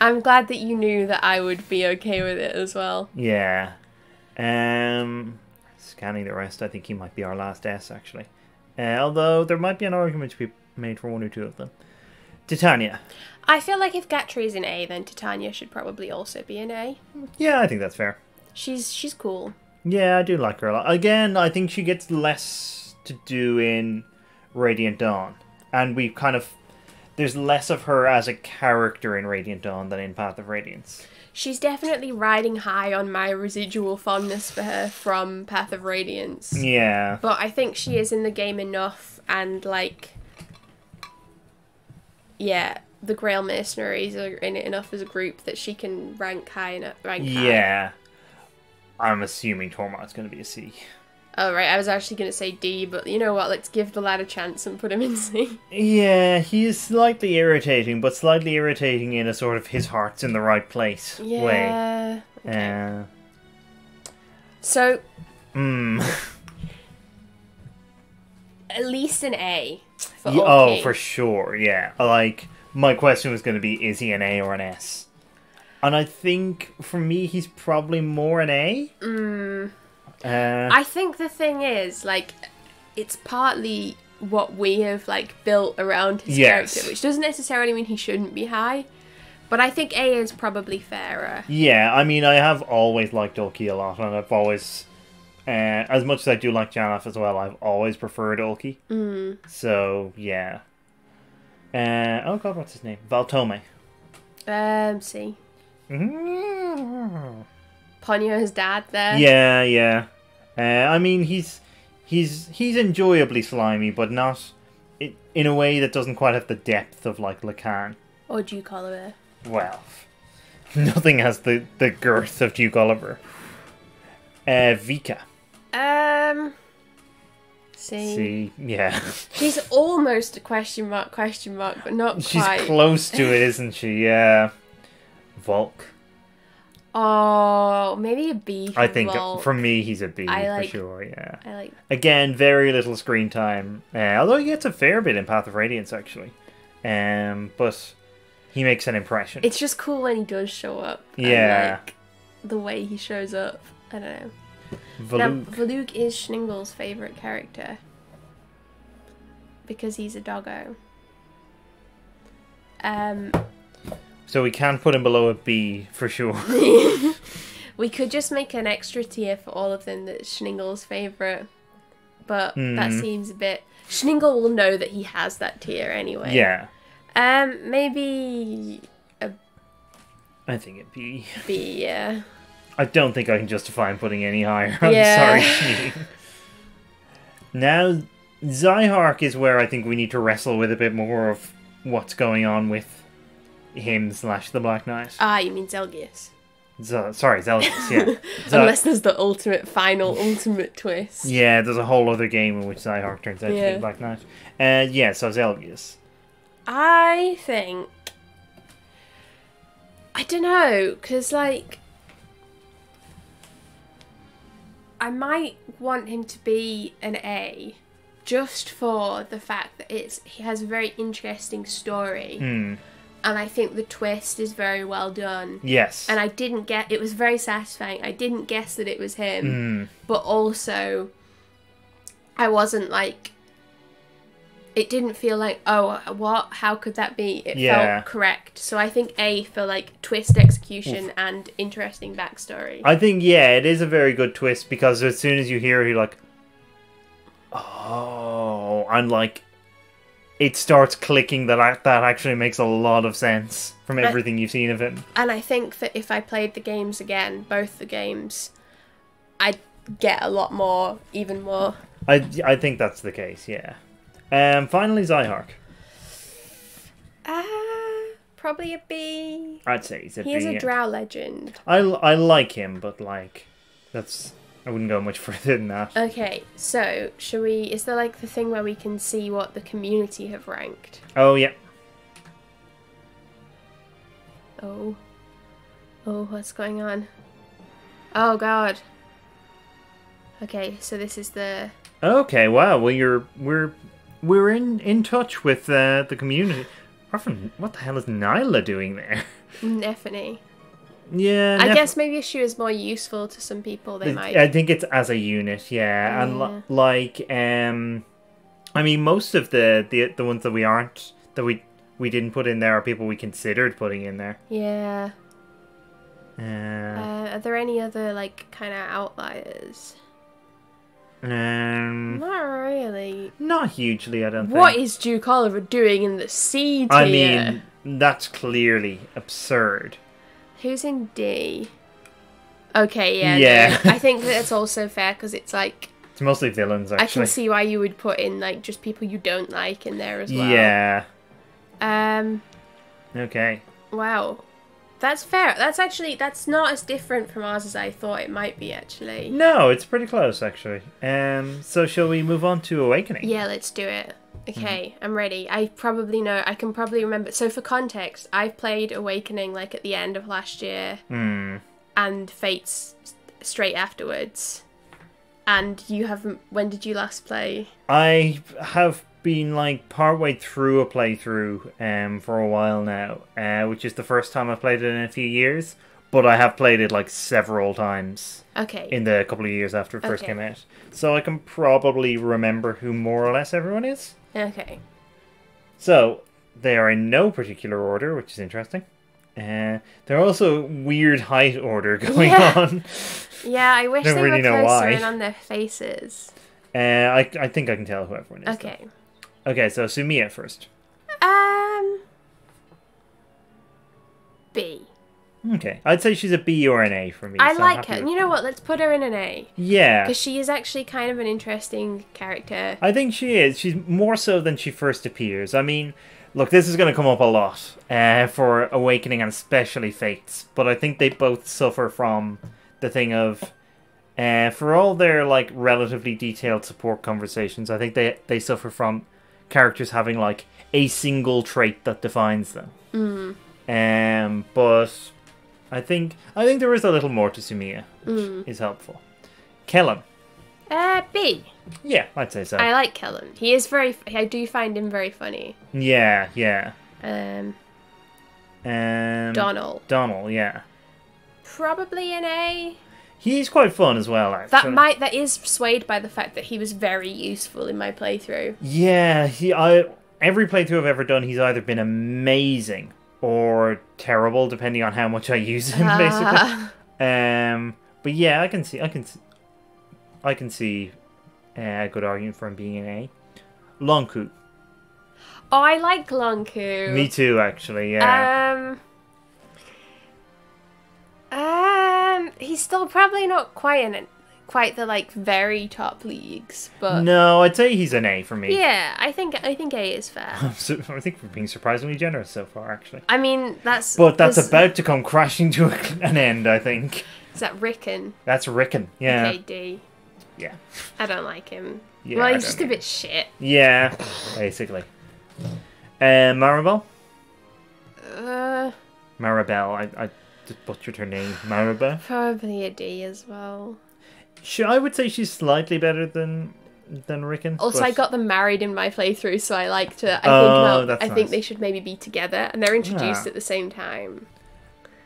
I'm glad that you knew that I would be okay with it as well. Yeah. Um, scanning the rest, I think he might be our last S actually. Uh, although there might be an argument to be made for one or two of them. Titania. I feel like if Gatrie is an A, then Titania should probably also be an A. Yeah, I think that's fair. She's she's cool. Yeah, I do like her a lot. Again, I think she gets less to do in Radiant Dawn, and we kind of there's less of her as a character in Radiant Dawn than in Path of Radiance. She's definitely riding high on my residual fondness for her from Path of Radiance. Yeah. But I think she is in the game enough and like yeah, the Grail Mercenaries are in it enough as a group that she can rank high enough rank high. Yeah. I'm assuming Tormod's going to be a C. Oh right, I was actually gonna say D, but you know what? Let's give the lad a chance and put him in C. Yeah, he is slightly irritating, but slightly irritating in a sort of his heart's in the right place way. Yeah. Okay. Uh, So mm. at least an A. For Yeah, oh, for sure, yeah. Like, my question was going to be is he an A or an S? And I think for me, he's probably more an A. Mm, Uh, I think the thing is, like, it's partly what we have like built around his Yes. character, which doesn't necessarily mean he shouldn't be high. But I think A is probably fairer. yeah, I mean, I have always liked Ulki a lot, and I've always, uh, as much as I do like Janaff as well, I've always preferred Ulki. Mm. So, yeah. Uh, oh god, what's his name? Valtome. Um, see, Mm-hmm. Ponyo's dad there. Yeah, yeah. Uh, I mean, he's he's he's enjoyably slimy, but not it, in a way that doesn't quite have the depth of like Lekain. Or Duke Oliver. Well, nothing has the the girth of Duke Oliver. Uh, Vika. Um. See. See, yeah, She's almost a question mark, question mark, but not she's quite. close to it, isn't she? Yeah. Volke. Oh, maybe a B. For I think for me, he's a B I for like- sure. Yeah. I like. Again, very little screen time. Uh, although he gets a fair bit in Path of Radiance, actually. Um, but he makes an impression. It's just cool when he does show up. Yeah. like, the way he shows up. I don't know. Volug. Now, Volug is Schningle's favorite character because he's a doggo. Um, So we can put him below a B for sure. we could just make an extra tier for all of them that's Schningle's favorite, but that Hmm. seems a bit. Schningle will know that he has that tier anyway. yeah. Um, maybe I think it'd be. B. Yeah. I don't think I can justify him putting any higher. I'm Yeah. sorry. Now, Zihark is where I think we need to wrestle with a bit more of what's going on with him slash the Black Knight. Ah, you mean Zelgius? Z- sorry, Zelgius, yeah. Z- Unless there's the ultimate, final, ultimate twist. Yeah, there's a whole other game in which Zihark turns out to be the Black Knight. Uh, yeah, so Zelgius. I think. I don't know, because, like. I might want him to be an A just for the fact that it's he has a very interesting story Hmm. And I think the twist is very well done. Yes. And I didn't get it was very satisfying. I didn't guess that it was him Hmm. but also I wasn't like it didn't feel like oh what how could that be it Yeah. felt correct so I think A for like twist execution and interesting backstory I think yeah, it is a very good twist because as soon as you hear it, you're like, oh, and like, it starts clicking that ac- that actually makes a lot of sense from everything you've seen of him. and I think that if I played the games again both the games I'd get a lot more even more I I think that's the case. Yeah. Um. Finally, Zihark. uh probably a B I'd say he's a he is B, a yeah. drow legend I I like him, but like, that's I wouldn't go much further than that. okay so shall we is there like the thing where we can see what the community have ranked Oh yeah. Oh. Oh, what's going on? Oh god. Okay, so this is the Okay. Wow. Well, you're we're we're in in touch with uh, the community. What the hell is Nailah doing there? Nephenee. Yeah, I guess maybe if she was more useful to some people, they might. I think it's as a unit, yeah, and Yeah. like, um, I mean, most of the, the the ones that we aren't that we we didn't put in there are people we considered putting in there. Yeah. Uh, Uh, are there any other like kind of outliers? um, Not really. not hugely, I don't think. What is Duke Oliver doing in the tier? I mean, that's clearly absurd. Who's in D? Okay, yeah. Yeah. no. I think that it's also fair because it's like It's mostly villains, actually. I can see why you would put in like just people you don't like in there as well. Yeah. Um. Okay. Wow. That's fair. That's actually that's not as different from ours as I thought it might be. Actually. No, it's pretty close, actually. Um. So, shall we move on to Awakening? Yeah, let's do it. Okay, I'm ready. I probably know. I can probably remember. So for context, I've played Awakening like at the end of last year, Hmm. and Fates straight afterwards. And you haven't. When did you last play? I have been like partway through a playthrough um for a while now, uh, which is the first time I've played it in a few years. But I have played it like several times Okay. in the couple of years after it first Okay. came out, so I can probably remember who more or less everyone is. Okay. So they are in no particular order, which is interesting. Uh, they're also weird height order going Yeah. on. Yeah, I wish Don't they really were know closer why. in on their faces. Uh, I I think I can tell who everyone is. though. Okay. Okay, so Sumia first. Um. B. Okay, I'd say she's a B or an A for me. I so like her. You know what? Let's put her in an A Yeah, because she is actually kind of an interesting character. I think she is. She's more so than she first appears. I mean, look, this is going to come up a lot uh, for Awakening and especially Fates, but I think they both suffer from the thing of, uh, for all their like relatively detailed support conversations, I think they they suffer from characters having like a single trait that defines them. Mm. Um, but I think I think there is a little more to Sumia, which Mm. is helpful. Kellam, Uh, B. yeah, I'd say so. I like Kellam. He is very. I do find him very funny. yeah, yeah. Um, Um, Donald. Donald, yeah. Probably an A. He's quite fun as well, actually. That might that is swayed by the fact that he was very useful in my playthrough. Yeah, he. I every playthrough I've ever done, he's either been amazing or terrible, depending on how much I use him, basically. Ah. Um, but yeah, I can see, I can, see, I can see uh, a good argument for him being an A. Lon'qu, oh, I like Lon'qu. me too, actually. Yeah, Um. Um. He's still probably not quite in it, quite the like very top leagues, but no, I'd say he's an A for me. yeah, I think I think A is fair. I think we're being surprisingly generous so far, actually. I mean, that's But that's there's- about to come crashing to a, an end, I think. Is that Ricken? That's Ricken. Yeah. Okay, D. Yeah. I don't like him. Yeah, well, he's just a bit shit. Yeah, basically. Uh, Maribelle? Uh, Maribelle. I, I just butchered her name. Maribelle? probably a D as well. She, I would say she's slightly better than than Ricken. Also, but- I got them married in my playthrough, so I like to. I Oh, think that's I nice. think they should maybe be together, and they're introduced Ah. at the same time.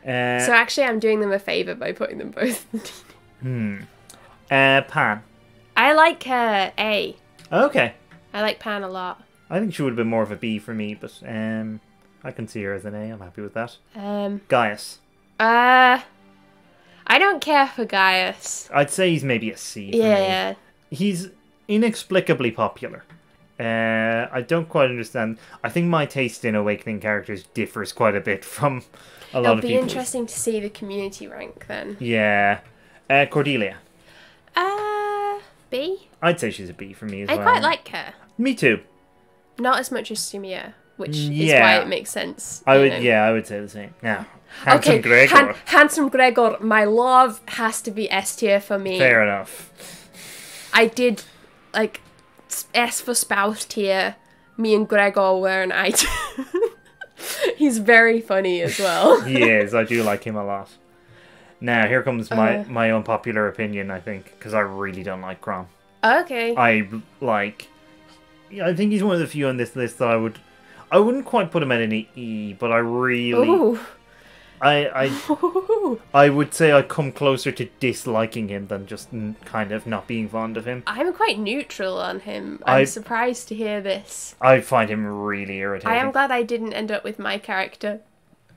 Uh, so actually, I'm doing them a favor by putting them both. hmm. Uh, Panne. I like her A. Okay. I like Panne a lot. I think she would have been more of a B for me, but um, I can see her as an A. I'm happy with that. Um. Gaius. Uh. I don't care for Gaius. I'd say he's maybe a C for me. Yeah. he's inexplicably popular. Uh, I don't quite understand. I think my taste in Awakening characters differs quite a bit from a lot of people. It'll be interesting to see the community rank then. Yeah. Uh, Cordelia. Uh. B. I'd say she's a B for me as I well. I quite like her. Me too. Not as much as Sumia, which is why it makes sense. I would. know. Yeah, I would say the same. Now, handsome okay, Gregor. Han- handsome Gregor, my love has to be S tier for me. Fair enough. I did like s- for spouse tier. Me and Gregor were an I. He's very funny as well. He is. I do like him a lot. Now, here comes my Uh. my unpopular opinion. I think because I really don't like Chrom. okay. I like. I think he's one of the few on this list that I would. I wouldn't quite put him at an E, but I really, Ooh. I, I, I would say I come closer to disliking him than just n- kind of not being fond of him. I'm quite neutral on him. I'm I- surprised to hear this. I find him really irritating. I am glad I didn't end up with my character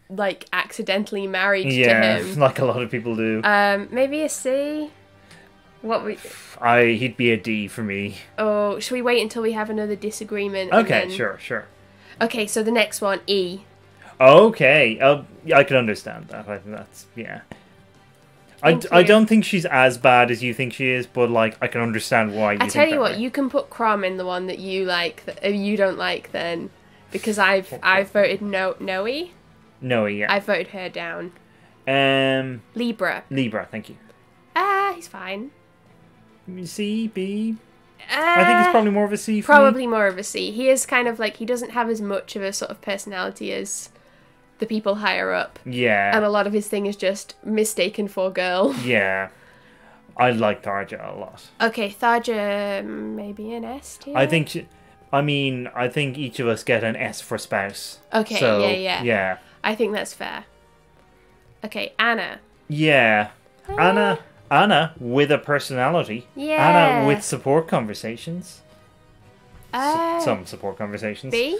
like accidentally married yeah, to him. like a lot of people do. Um, maybe a C. What we? I he'd be a D for me. Oh, should we wait until we have another disagreement? Okay, then- sure, sure. Okay, so the next one, E. Okay, uh, I can understand that. I think that's yeah. I, I don't think she's as bad as you think she is, but like I can understand why you. I tell you what, way. you can put Chrom in the one that you like, that uh, you don't like, then, because I've I've voted no Noe. No, yeah. I voted her down. Um, Libra. Libra, thank you. Ah, he's fine. C, B. Uh, I think it's probably more of a C for probably more of a C. He is kind of like he doesn't have as much of a sort of personality as the people higher up. Yeah, and a lot of his thing is just mistaken for girl. yeah. I like Tharja a lot. Okay, Tharja, maybe an S tier. I think. She, I mean, I think each of us get an S for spouse. Okay, So, yeah, yeah, yeah, I think that's fair. Okay, Anna. yeah. Anna, Anna with a personality. Yeah. Anna with support conversations. S- Uh, Some support conversations. B.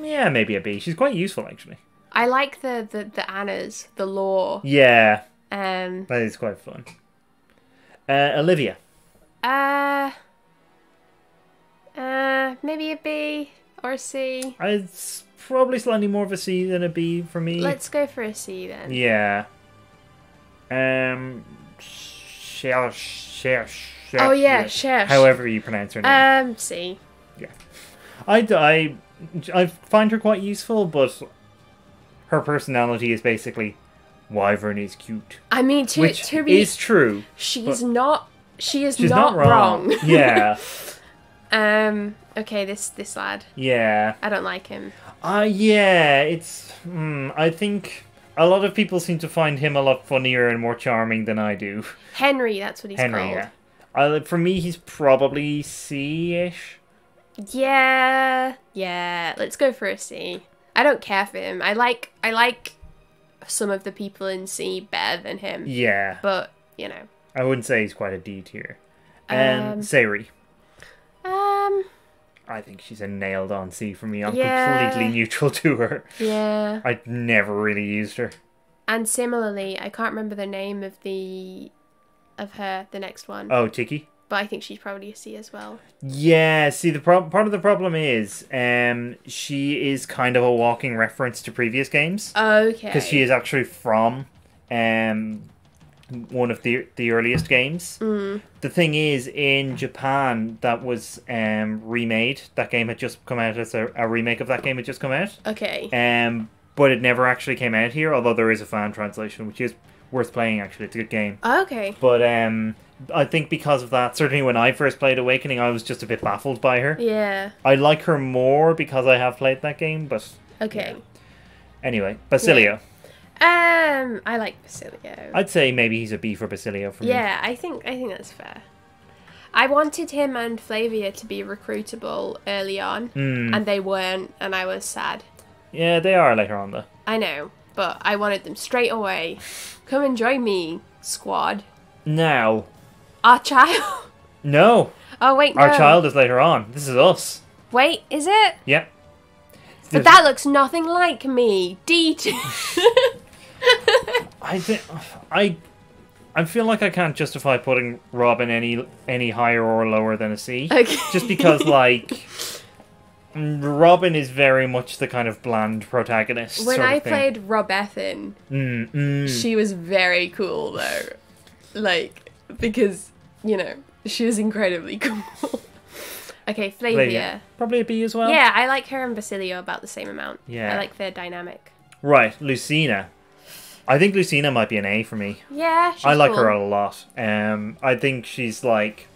Yeah, maybe a B. She's quite useful actually. I like the the the Annas, the law. Yeah, Um. that is quite fun. Uh, Olivia. Uh. Uh. Maybe a B. or C? It's probably slightly more of a C than a B for me. Let's go for a C then. Yeah. Um. Shell, shell, Oh yeah, Cher. However you pronounce her name. Um, C. Yeah. I, I, I find her quite useful, but her personality is basically Wyvern is cute, I mean, to which to be, is true. she's not. She is not, not, wrong. wrong. yeah, um. Okay, this this lad. yeah. I don't like him. Uh, yeah, it's. Hmm, I think a lot of people seem to find him a lot funnier and more charming than I do. Henry, that's what he's Henry, called. yeah. Uh, for me, he's probably C-ish. Yeah, yeah. Let's go for a C. I don't care for him. I like I like some of the people in C better than him. Yeah, But you know, I wouldn't say he's quite a D tier. Um, Um, Say'ri. um, I think she's a nailed on C for me. I'm Yeah. completely neutral to her. yeah. I'd never really used her. And similarly, I can't remember the name of the of her, the next one, Oh, Tiki? But I think she's probably a C as well. Yeah, see, the pro- part of the problem is um, she is kind of a walking reference to previous games. Okay. Because she is actually from um, one of the the earliest games. Mm. The thing is, in Japan, that was um, remade. That game had just come out as a, a remake of that game had just come out. Okay. Um, but it never actually came out here, although there is a fan translation, which is worth playing, actually. It's a good game. Okay. But um, I think because of that, certainly when I first played Awakening, I was just a bit baffled by her. Yeah. I like her more because I have played that game, but Okay. anyway, Basilio. Um, I like Basilio. I'd say maybe he's a B for Basilio for me. Yeah, I think I think that's fair. I wanted him and Flavia to be recruitable early on, Hmm. and they weren't, and I was sad. Yeah, they are later on though. I know, but I wanted them straight away. Come and join me, squad. Now, Our child. no, Oh wait, no. our child is later on. This is us. Wait, is it? Yep. But that looks nothing like me. D two. I think I I feel like I can't justify putting Robin any any higher or lower than a C. okay. Just because like Robin is very much the kind of bland protagonist. when I played Robethin, Mm, mm. she was very cool though. Like because you know she was incredibly cool. okay, Flavia. Flavia. Probably a B as well. Yeah, I like her and Basilio about the same amount. Yeah. I like their dynamic. Right, Lucina. I think Lucina might be an A for me. Yeah, she's I like cool. her a lot. Um, I think she's like,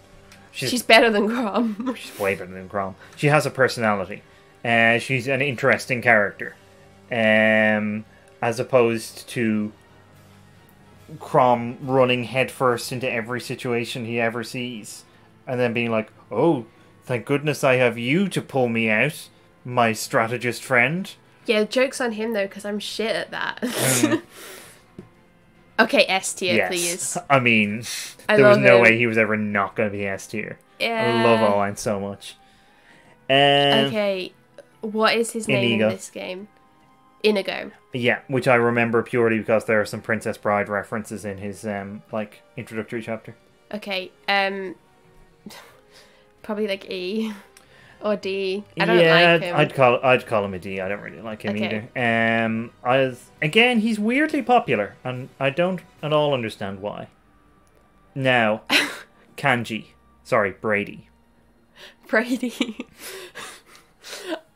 she's, She's better than Chrom. she's way better than Chrom. She has a personality. Uh, she's an interesting character, um, as opposed to Chrom running headfirst into every situation he ever sees, and then being like, "Oh, thank goodness I have you to pull me out, my strategist friend." yeah, jokes on him though, because I'm shit at that. okay, S tier, yes, please. I mean, I there was no him. way he was ever not going to be S tier. Yeah. I love Owain so much. Um, Okay, what is his name in this game? Inigo. Yeah, which I remember purely because there are some Princess Bride references in his um like introductory chapter. Okay, um, probably like E or D. I don't yeah, like him. I'd call I'd call him a D. I don't really like him Okay. either. Um, I again he's weirdly popular, and I don't at all understand why. Now, Kanji, sorry Brady. Brady.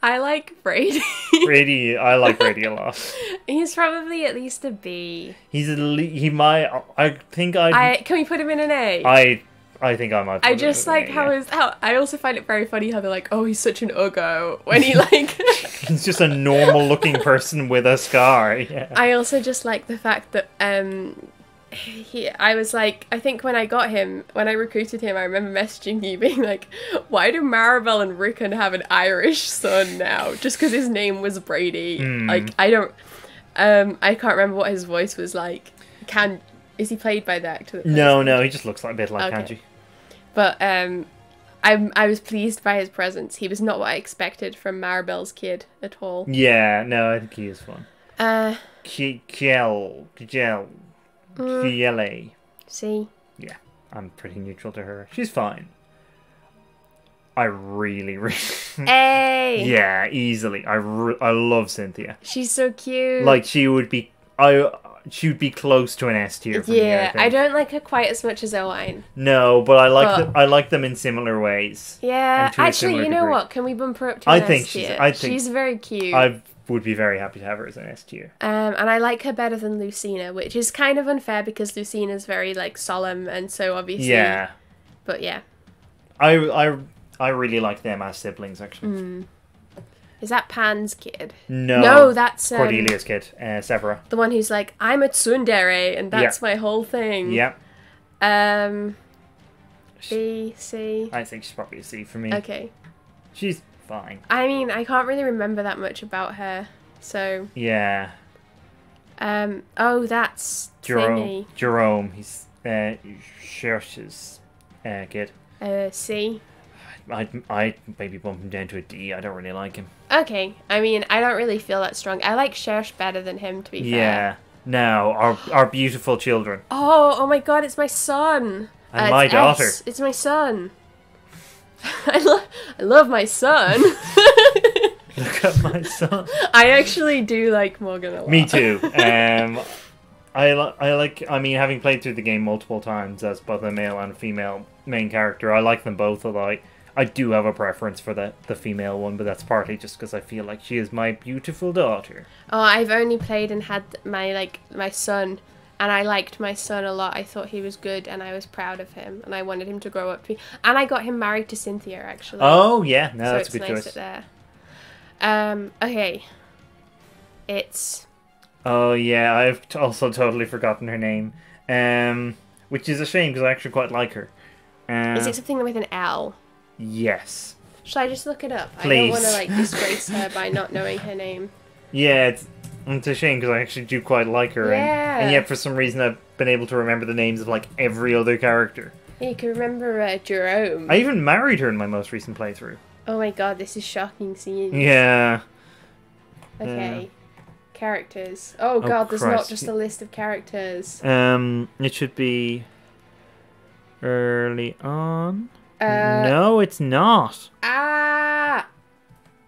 I like Brady. Brady, I like Brady a lot. He's probably at least a B. He's a le- he might. I think I'd, I can we put him in an A? I I think I might. I just like how yeah. is how I also find it very funny how they're like, oh, he's such an uggo when he like. He's just a normal looking person with a scar. Yeah. I also just like the fact that um, he. I was like, I think when I got him, when I recruited him, I remember messaging you being like, why do Maribelle and Ricken have an Irish son now? Just because his name was Brady. Hmm. Like I don't. Um, I can't remember what his voice was like. Can is he played by the actor? That No, no, he just looks like a bit like Okay. Kanji. But um, I'm I was pleased by his presence. He was not what I expected from Maribelle's kid at all. Yeah, no, I think he is fun. Uh, Ki- Kiel, Kiel, Mm. Kiele. see, Yeah, I'm pretty neutral to her. She's fine. I really, really, A. Yeah, easily. I, I love Cynthia. She's so cute. Like she would be I she would be close to an S tier for me. I, yeah, I, don't like her quite as much as Owain. No, but I like But- them. I like them in similar ways. Yeah, And to a actually, you know degree. what? Can we bump her up to I an think S she's- tier? I think- she's very cute. I would be very happy to have her as an S tier. Um, and I like her better than Lucina, which is kind of unfair because Lucina's very like solemn and so obviously. Yeah, But yeah, I I I really like them as siblings. Actually, Mm. Is that Panne's kid? no, No, that's um, Cordelia's kid, uh, Severa. the one who's like, I'm a tsundere, and that's my whole thing. Yeah, Um, B C. I think she's probably a C for me. Okay. She's fine. I mean, I can't really remember that much about her. So, Yeah, um, oh, that's Jerome. thingy. Jerome. He's uh, Cherche's uh, kid. Uh, C. I'd, I'd maybe bump him down to a D. I don't really like him. Okay. I mean, I don't really feel that strong. I like Cherche better than him, to be fair. Yeah. Now, our our beautiful children. Oh, oh my god, it's my son. And Uh, my it's daughter. It's my son. I, lo- I love my son. Look at my son. I actually do like Morgan a lot. Me too. Um, I li- I like. I mean, having played through the game multiple times as both a male and female main character, I like them both. Although I, I do have a preference for the the female one, but that's partly just because I feel like she is my beautiful daughter. Oh, I've only played and had my like my son, and I liked my son a lot. I thought he was good, and I was proud of him, and I wanted him to grow up to be. And I got him married to Cynthia actually. Oh yeah, no, so that's a it's good nice choice. there. Um. Okay. It's Oh yeah, I've t- also totally forgotten her name. Um, which is a shame because I actually quite like her. Uh, is it something with an L? Yes. Should I just look it up? Please. I don't want to like disgrace her by not knowing her name. Yeah, it's, it's a shame because I actually do quite like her, Yeah. and, and yet for some reason I've been able to remember the names of like every other character. Yeah, you can remember uh, Jerome. I even married her in my most recent playthrough. Oh my god, this is shocking scene. Yeah. Okay. Characters. Oh god, there's not just a list of characters. Um, it should be early on. Uh, no, it's not. Ah!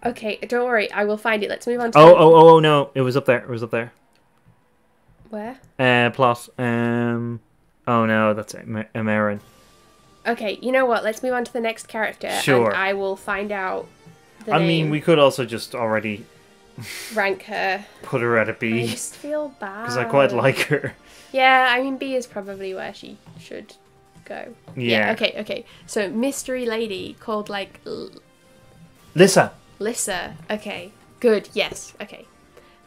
Okay, don't worry, I will find it. Let's move on to Oh, oh, oh, oh, no! It was up there. It was up there. Where? Uh, plot. Um. Oh no, that's it. Emmeryn. Okay, you know what? Let's move on to the next character. Sure. And I will find out the I name, mean, we could also just already rank her. put her at a I B just feel bad. because I quite like her. Yeah, I mean B is probably where she should go. Yeah. okay, okay. So mystery lady called like L- Lissa. Lissa. Okay. Good. Yes. Okay.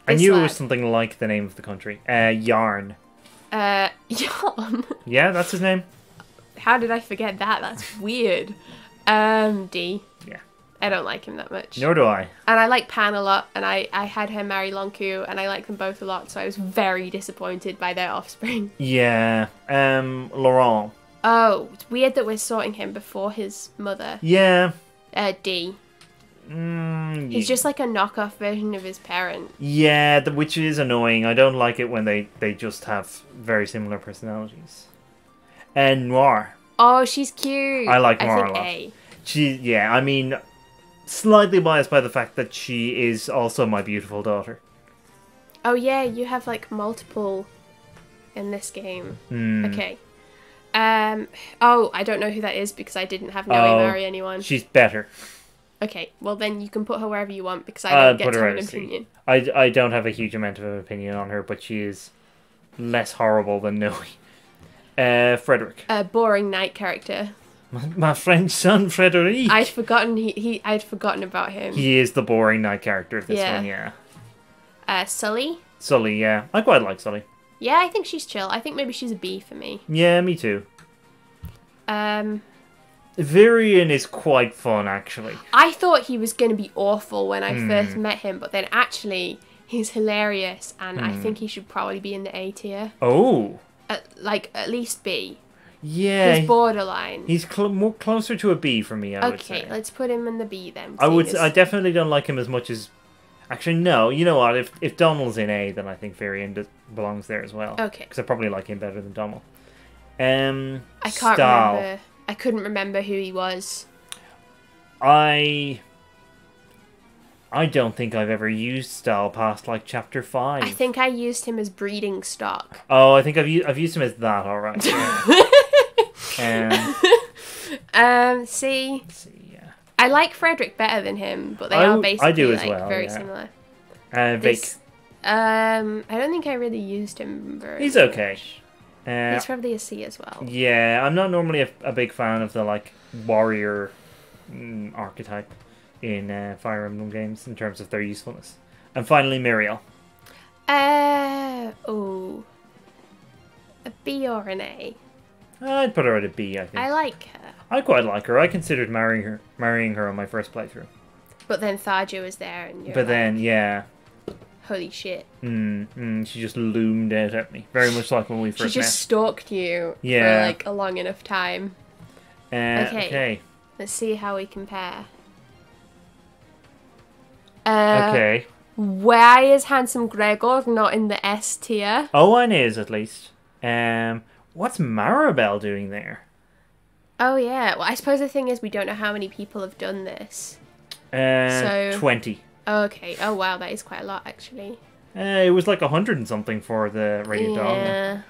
I This knew it was something like the name of the country. Uh, Yarne. Uh, Jan. Yeah, that's his name. How did I forget that? That's weird. Um, D. Yeah. I don't like him that much. Nor do I. And I like Panne a lot, and I, I had her marry Lon'qu, and I like them both a lot, so I was very disappointed by their offspring. Yeah. Um, Laurent. Oh, it's weird that we're sorting him before his mother. Yeah. Uh, D. Mm, He's ye- just like a knockoff version of his parent. Yeah, the, which is annoying. I don't like it when they, they just have very similar personalities. And Noire. Oh, she's cute. I like I think a lot. A. She, yeah, I mean, slightly biased by the fact that she is also my beautiful daughter. Oh yeah, you have like multiple in this game. Hmm. Okay. Um. Oh, I don't know who that is because I didn't have Nowi Oh, marry anyone. She's better. Okay. Well, then you can put her wherever you want because I Uh, don't get put to have an opinion. I, I don't have a huge amount of an opinion on her, but she is less horrible than Nowi. Uh, Frederick. A boring knight character. My, my French son, Frederick. I'd forgotten he, he I'd forgotten about him. He is the boring knight character of this Yeah. one, yeah. Uh, Sully. Sully, yeah. I quite like Sully. Yeah, I think she's chill. I think maybe she's a B for me. Yeah, me too. Um, Virion is quite fun, actually. I thought he was going to be awful when I Hmm. first met him, but then actually he's hilarious, and I Hmm. think he should probably be in the A tier, Oh, at, like at least B. yeah. He's borderline. He's cl- more closer to a B for me, I would okay, let's put him in the B then. I would. I definitely don't like him as much as. Actually, no. You know what? If if Donnel's in A, then I think Virion does, belongs there as well. Okay. Because I probably like him better than Donnel. Um. I can't Stahl. remember. I couldn't remember who he was. I I don't think I've ever used Stahl past like chapter five. I think I used him as breeding stock. Oh, I think I've used I've used him as that. All right. Yeah. um, Um, see, let's see. Yeah. I like Frederick better than him, but they I are w- I basically do as like well, very yeah. similar. Uh, Vaike. This, um, I don't think I really used him very. He's okay. Uh, He's probably a C as well. yeah, I'm not normally a, a big fan of the like warrior mm, archetype in uh, Fire Emblem games in terms of their usefulness. And finally, Miriel. Uh oh, a B or an A. I'd put her at a B. I think. I like her, I quite like her. I considered marrying her, marrying her on my first playthrough. but then Tharja was there, and you're but like, then, yeah, holy shit, mm, mm, she just loomed out at me, very much like when we first. she just stalked you Yeah. for like a long enough time. Uh, okay. okay. Let's see how we compare. Uh, Okay. Why is Handsome Gregor not in the S tier? Owain is at least. Um, what's Maribelle doing there? Oh yeah. Well, I suppose the thing is we don't know how many people have done this. Uh, So- twenty. Okay. Oh wow, that is quite a lot actually. Uh, it was like a hundred and something for the Radiant Dawn. Yeah.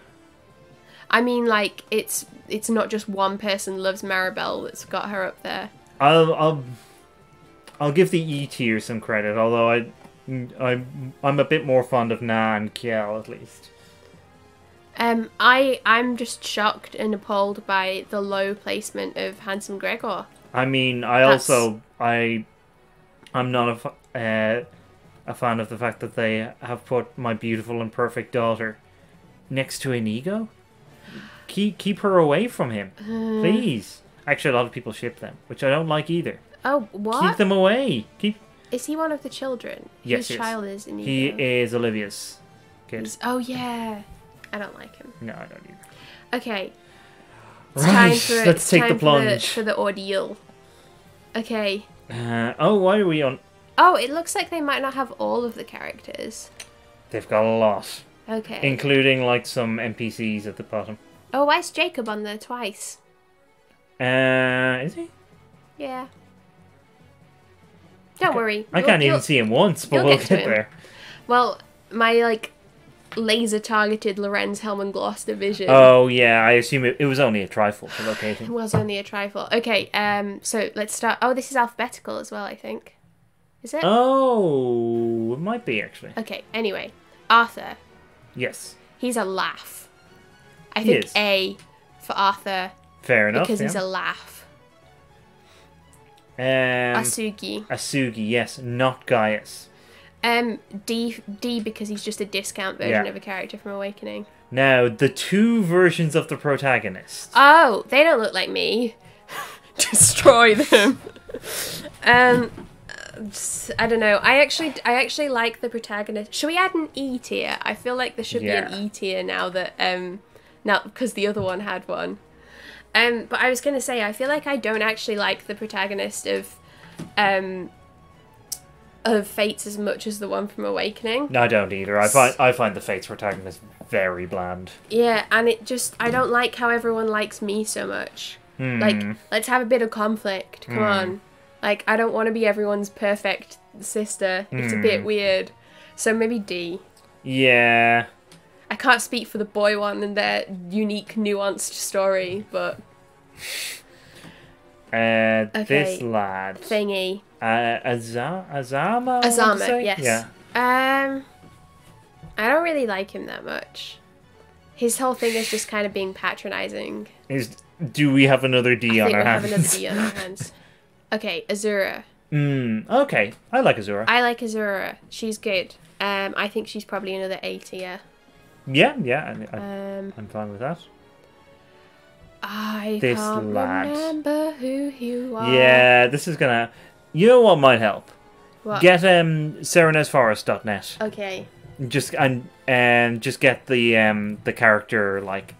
I mean, like it's it's not just one person loves Maribelle that's got her up there. I'll, I'll, I'll give the E tier some credit, although I, I'm, I'm a bit more fond of Nah and Kjelle at least. Um, I I'm just shocked and appalled by the low placement of Handsome Gregor. I mean, I That's- also I I'm not a uh, a fan of the fact that they have put my beautiful and perfect daughter next to Inigo. Keep keep her away from him, Uh. please. Actually, a lot of people ship them, which I don't like either. Oh, what? Keep them away. Keep. Is he one of the children? Yes, Whose he is. child is Inigo? He is Olivia's kid. He's- Oh yeah. I don't like him. No, I don't either. Okay. It's Right, for, let's take the for plunge. For the, ordeal. Okay. Uh, oh, why are we on? Oh, it looks like they might not have all of the characters. They've got a lot, Okay. including like some NPCs at the bottom. oh, why is Jakob on there twice? Uh, is he? Yeah. Don't worry. I You'll- can't even see him once, but we'll get get, there. Well, my like laser targeted Lorenz Hellman Gloucester vision. Oh yeah, I assume it, it was only a trifle to locate It was only a trifle. Okay, um, so let's start. Oh, this is alphabetical as well, I think. Is it? Oh, it might be actually. Okay, anyway. Arthur. Yes, He's a laugh. I He think is. A for Arthur fair enough. because he's a laugh. um, Asugi. Asugi, yes, not Gaius. Um, D D because he's just a discount version Yeah. of a character from Awakening. Now the two versions of the protagonist. Oh, they don't look like me. Destroy them. um, I don't know. I actually, I actually like the protagonist. Should we add an E tier? I feel like there should Yeah. be an E tier now that um, now because the other one had one. Um, but I was gonna say I feel like I don't actually like the protagonist of, um, of Fates as much as the one from Awakening. No, I don't either. I find I find the Fates protagonist very bland. Yeah, and it just I don't like how everyone likes me so much. Like, Hmm. let's have a bit of conflict. Come on. Like, I don't want to be everyone's perfect sister. It's a Hmm. bit weird. So maybe D. Yeah, I can't speak for the boy one and their unique, nuanced story, but uh, this lad, thingy. Uh, Aza- Azama. To Azama, yes. Yeah. Um, I don't really like him that much. His whole thing is just kind of being patronizing. Is do we have another D I on our we have another D on our hands. Okay, Azura. Mm, okay, I like Azura. I like Azura. She's good. Um, I think she's probably another A tier. Yeah, yeah, I, I, Um, I'm fine with that. I This can't lad. remember who you are. Yeah, this is gonna. You know what might help? What? Get um serenesforest.net. Okay. Just and and just get the um the character like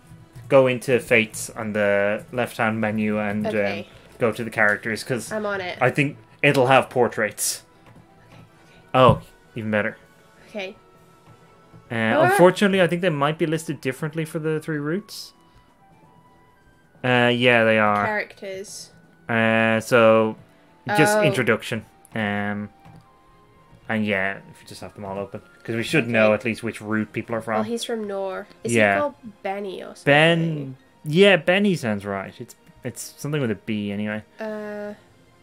go into fates on the left hand menu and Okay. um, go to the characters because I'm on it. I think it'll have portraits. Okay. Oh, even better. Okay. Uh, unfortunately, I think they might be listed differently for the three routes. Uh, yeah, they are. Characters. Uh, so just Oh. introduction. Um, And yeah, if you just have them all open, because we should know at least which route people are from. Well, he's from Nohr. Is Yeah. he called Benny or something? ben, yeah, Benny sounds right. It's it's something with a B anyway. Uh,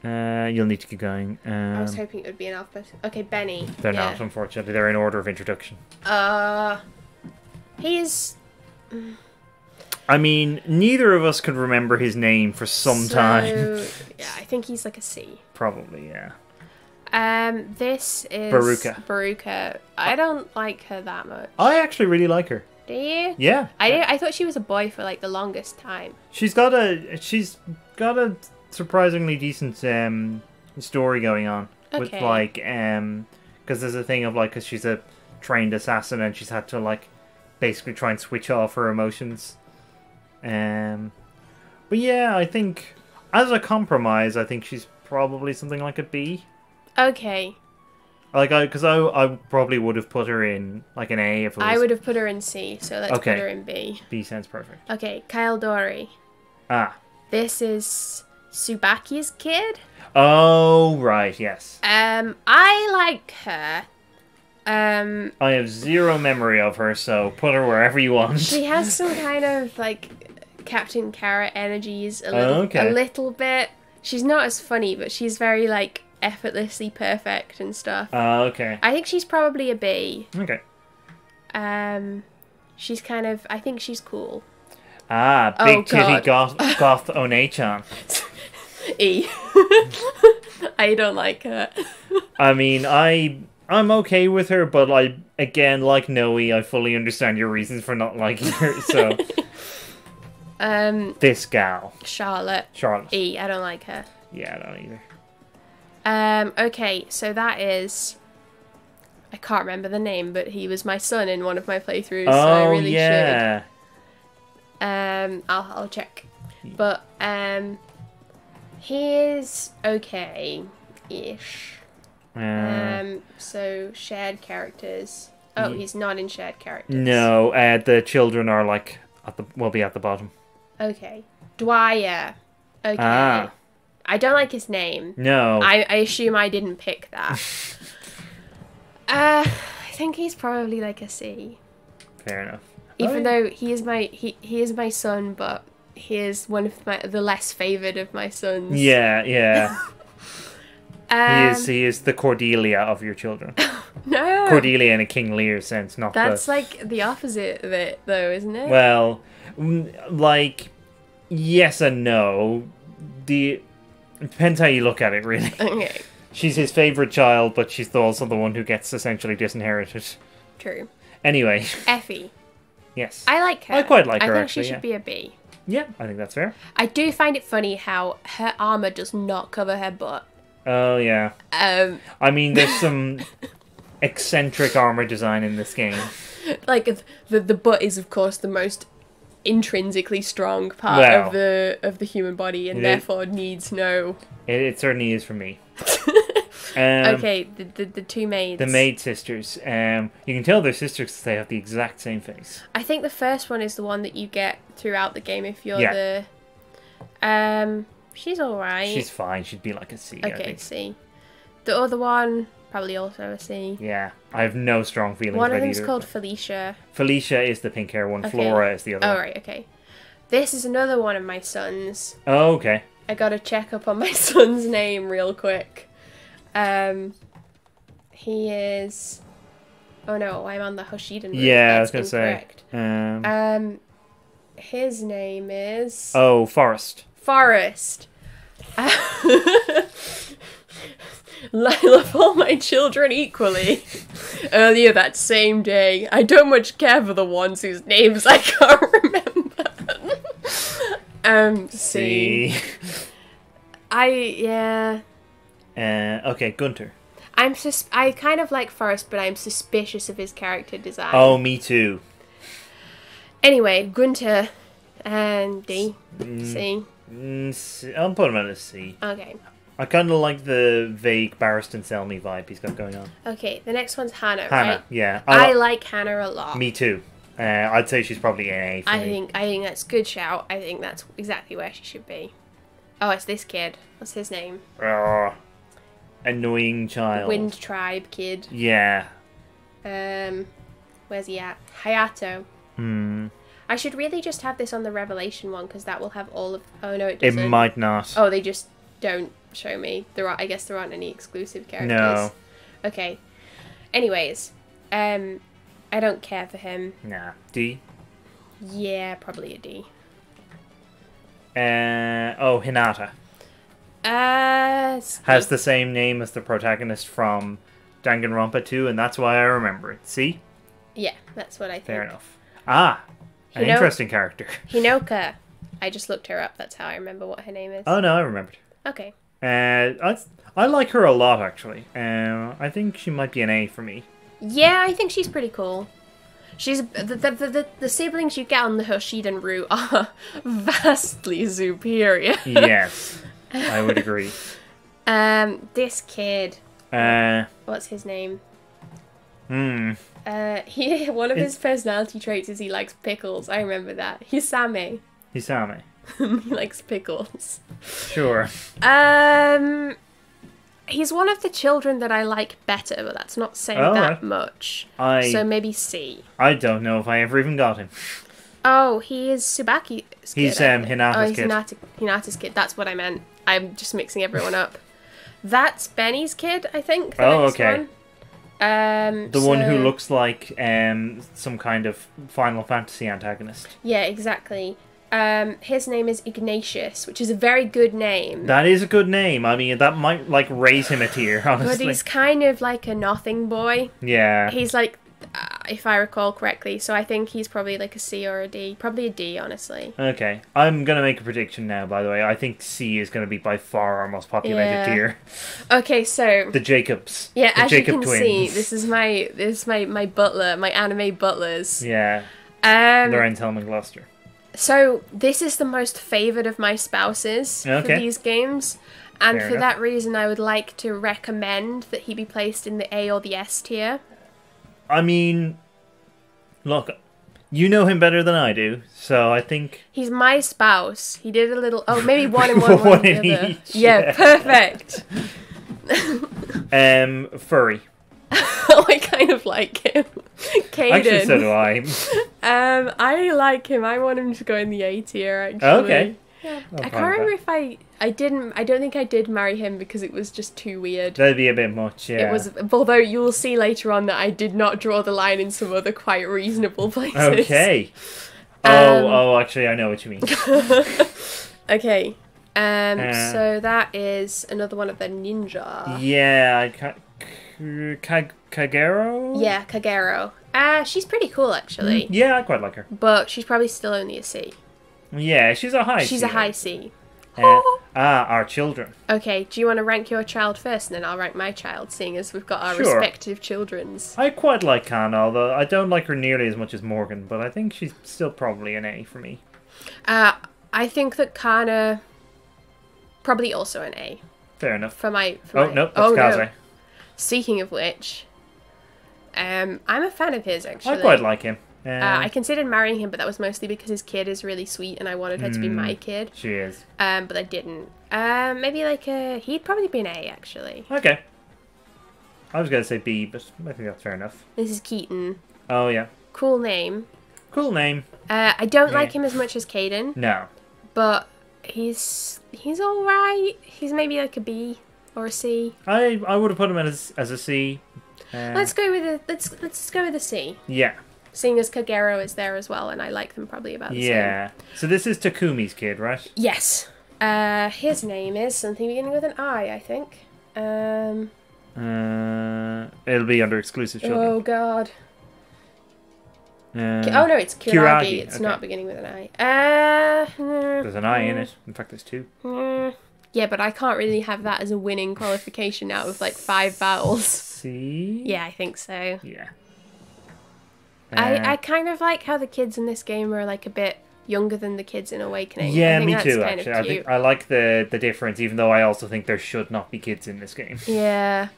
Uh, you'll need to keep going. I was Um, hoping it would be an alphabet. Okay, Benny. they're yeah. not, unfortunately. They're in order of introduction. Uh, he he's I mean, neither of us could remember his name for some time. yeah, I think he's like a C. Probably, yeah. Um, this is Beruka. Beruka. I don't like her that much. I actually really like her. Do you? Yeah. I I thought she was a boy for like the longest time. She's got a she's got a surprisingly decent um story going on with like um because there's a thing of like because she's a trained assassin and she's had to like basically try and switch off her emotions. Um, but yeah, I think as a compromise, I think she's probably something like a B. Okay, Like I because I I probably would have put her in like an A if it was I would have put her in C, so let's Okay. put her in B. B sounds perfect. Okay, Caeldori. Ah. This is Subaki's kid. Oh right, yes. Um, I like her. Um, I have zero memory of her, so put her wherever you want. she has some kind of like Captain Carrot energies a little, Okay. a little bit. She's not as funny, but she's very like effortlessly perfect and stuff. Uh, okay. I think she's probably a B. Okay. Um, she's kind of. I think she's cool. Ah, Oh, big titty God. goth, goth One-chan. E. I don't like her. I mean, I I'm okay with her, but I again, like Nowi, I fully understand your reasons for not liking her. So Um, this gal, Charlotte. Charlotte. E. I don't like her. Yeah, I don't either. Um, okay, so that is. I can't remember the name, but he was my son in one of my playthroughs, so I Oh really yeah. should. Um, I'll I'll check. But um, he is okay, ish. Uh, Um, so shared characters. Oh, he's not in shared characters. no, uh, the children are like at the will be at the bottom. Okay, Dwyer. Okay. Ah. I don't like his name. No. I, I assume I didn't pick that. uh, I think he's probably like a C. Fair enough. Even Oh, though he is my he, he is my son, but he is one of my the less favored of my sons. Yeah, yeah. um, he is he is the Cordelia of your children. No, Cordelia in a King Lear sense, not that's the like the opposite of it, though, isn't it? Well, like yes and no. The it depends how you look at it, really. okay, She's his favorite child, but she's also the one who gets essentially disinherited. true. Anyway, Effie, yes. I like her. I quite like I her, think actually, she should yeah. be a B. yeah, I think that's fair. I do find it funny how her armor does not cover her butt. Oh yeah. Um, I mean, there's some eccentric armor design in this game. like the the butt is of course the most intrinsically strong part of the of the human body and It- therefore needs no It, it certainly is for me. Um, okay the, the the two maids The maid sisters. Um, you can tell they're sisters 'cause they have the exact same face. i think the first one is the one that you get throughout the game if you're Yeah. the um she's all right She's fine. She'd be like a C. Okay c the other one probably also a c Yeah, I have no strong feelings one of them's either. called felicia Felicia is the pink hair one. Okay. Flora is the other oh one. right okay this is another one of my sons Oh, okay. I gotta check up on my son's name real quick. Um, he is. Oh no, I'm on the Hoshiden. route. Yeah, I was gonna incorrect. say. Um, Um, his name is oh, Forrest. Forrest. I love all my children equally. Earlier that same day, I don't much care for the ones whose names I can't remember. um, see. I yeah. Uh, okay, Gunter. I'm sus- I kind of like Forrest, but I'm suspicious of his character design. Oh, me too. Anyway, Gunter and D. Mm, C. mm, C- I'll put him at a C. Okay. I kind of like the vague Barristan Selmy vibe he's got going on. Okay, the next one's Hana, Hana, right? yeah. I li- like Hana a lot. Me too. Uh, I'd say she's probably an A I me. think I think that's good shout. I think that's exactly where she should be. Oh, it's this kid. What's his name? Annoying child. Wind Tribe kid. Yeah. Um, where's he at? Hayato. Hmm. I should really just have this on the Revelation one because that will have all of. Oh no, it It doesn't. It might not. Oh, they just don't show me. There are. I guess there aren't any exclusive characters. No. Okay. Anyways, um, I don't care for him. Nah. D. Yeah, probably a D. Uh, oh, Hinata. Uh, Has the same name as the protagonist from Danganronpa 2, and that's why I remember it. See? yeah, that's what I think. Fair enough. Ah, an Hino- interesting character. Hinoka. I just looked her up. That's how I remember what her name is. Oh, no, I remembered. Okay. Uh, I, I like her a lot, actually. Uh, I think she might be an A for me. Yeah, I think she's pretty cool. She's the the, the, the, siblings you get on the Hoshiden route are vastly superior. Yes, I would agree. Um, this kid, Uh, what's his name? hmm. Uh, he one of Is- his personality traits is he likes pickles. I remember that. He's Same. Hisame. he likes pickles. Sure. Um, he's one of the children that I like better, but that's not saying Oh, that much. I So maybe C. I don't know if I ever even got him. Oh, he is Subaki. He's, um. Hinata's oh, he's kid. Hinata, Hinata's kid. That's what I meant. I'm just mixing everyone up. That's Benny's kid, I think. Oh, okay. One. Um, The one who looks like um some kind of Final Fantasy antagonist. Yeah, exactly. Um, his name is Ignatius, which is a very good name. That is a good name. I mean, that might like raise him a tier, honestly. but he's kind of like a nothing boy. Yeah. He's like, uh, if I recall correctly, so I think he's probably like a C or a D. Probably a D, honestly. Okay, I'm gonna make a prediction now. By the way, I think C is gonna be by far our most populated Yeah. tier. Okay, so The Jakobs. Yeah, the as Jakob you can twins. see, this is my this is my my butler, my anime butlers. Yeah, Um, Lorenz Hellman Gloucester. So this is the most favored of my spouses for these games, and Fair for enough. that reason, I would like to recommend that he be placed in the A or the S tier. I mean, look, you know him better than I do, so I think He's my spouse. He did a little. Oh, maybe one and one, one, One in each, Yeah, yeah. perfect. um furry. Oh, I kind of like him. Kaden. Actually, so do I. Um, I like him. I want him to go in the A tier. Actually. Okay. Yeah. I can't remember if I I didn't. I don't think I did marry him because it was just too weird. That'd be a bit much. Yeah. It was, although you will see later on that I did not draw the line in some other quite reasonable places. Okay. Oh, Um, oh, actually, I know what you mean. Okay. Um. Uh. so that is another one of the ninja. yeah, I K- Kagero. Yeah, Kagero. Uh, she's pretty cool actually, Yeah, I quite like her. but she's probably still only a C. Yeah, she's a high. C She's C, a high C. Uh, ah, our children. Okay, do you want to rank your child first, and then I'll rank my child, seeing as we've got our Sure. respective children's. I quite like Kana, although I don't like her nearly as much as Morgan, but I think she's still probably an A for me. Uh, I think that Kana probably also an A Fair enough. for my. For Oh, my, no, that's Kaze. Speaking of which, um, I'm a fan of his actually. I quite like him. Uh, Uh, I considered marrying him, but that was mostly because his kid is really sweet, and I wanted her to be Hmm. my kid. She is. Um, but I didn't. Um, maybe like a. He'd probably be an A actually. Okay. I was going to say B, but I think that's fair enough. This is Keaton. Oh, yeah. Cool name. Cool name. Uh, I don't Yeah. like him as much as Kaden, No. but he's he's all right. He's maybe like a B or a C. I I would have put him as, as a C. Uh, Let's go with a let's let's go with a C. Yeah. Seeing as Kagero is there as well, and I like them probably about the same. Yeah. So this is Takumi's kid, right? Yes. Uh, his name is something beginning with an I, I think. Um. Uh, it'll be under exclusive children. Oh God. Uh, oh no, it's Kiragi. Kiragi, It's okay. not beginning with an I. Uh. There's an I in it. In fact, there's two. mm, Yeah, but I can't really have that as a winning qualification out of like five vowels. C. Yeah, I think so. Yeah. I, Uh, I kind of like how the kids in this game are like a bit younger than the kids in Awakening. I yeah, me too. Actually, I think I like the the difference, even though I also think there should not be kids in this game. Yeah.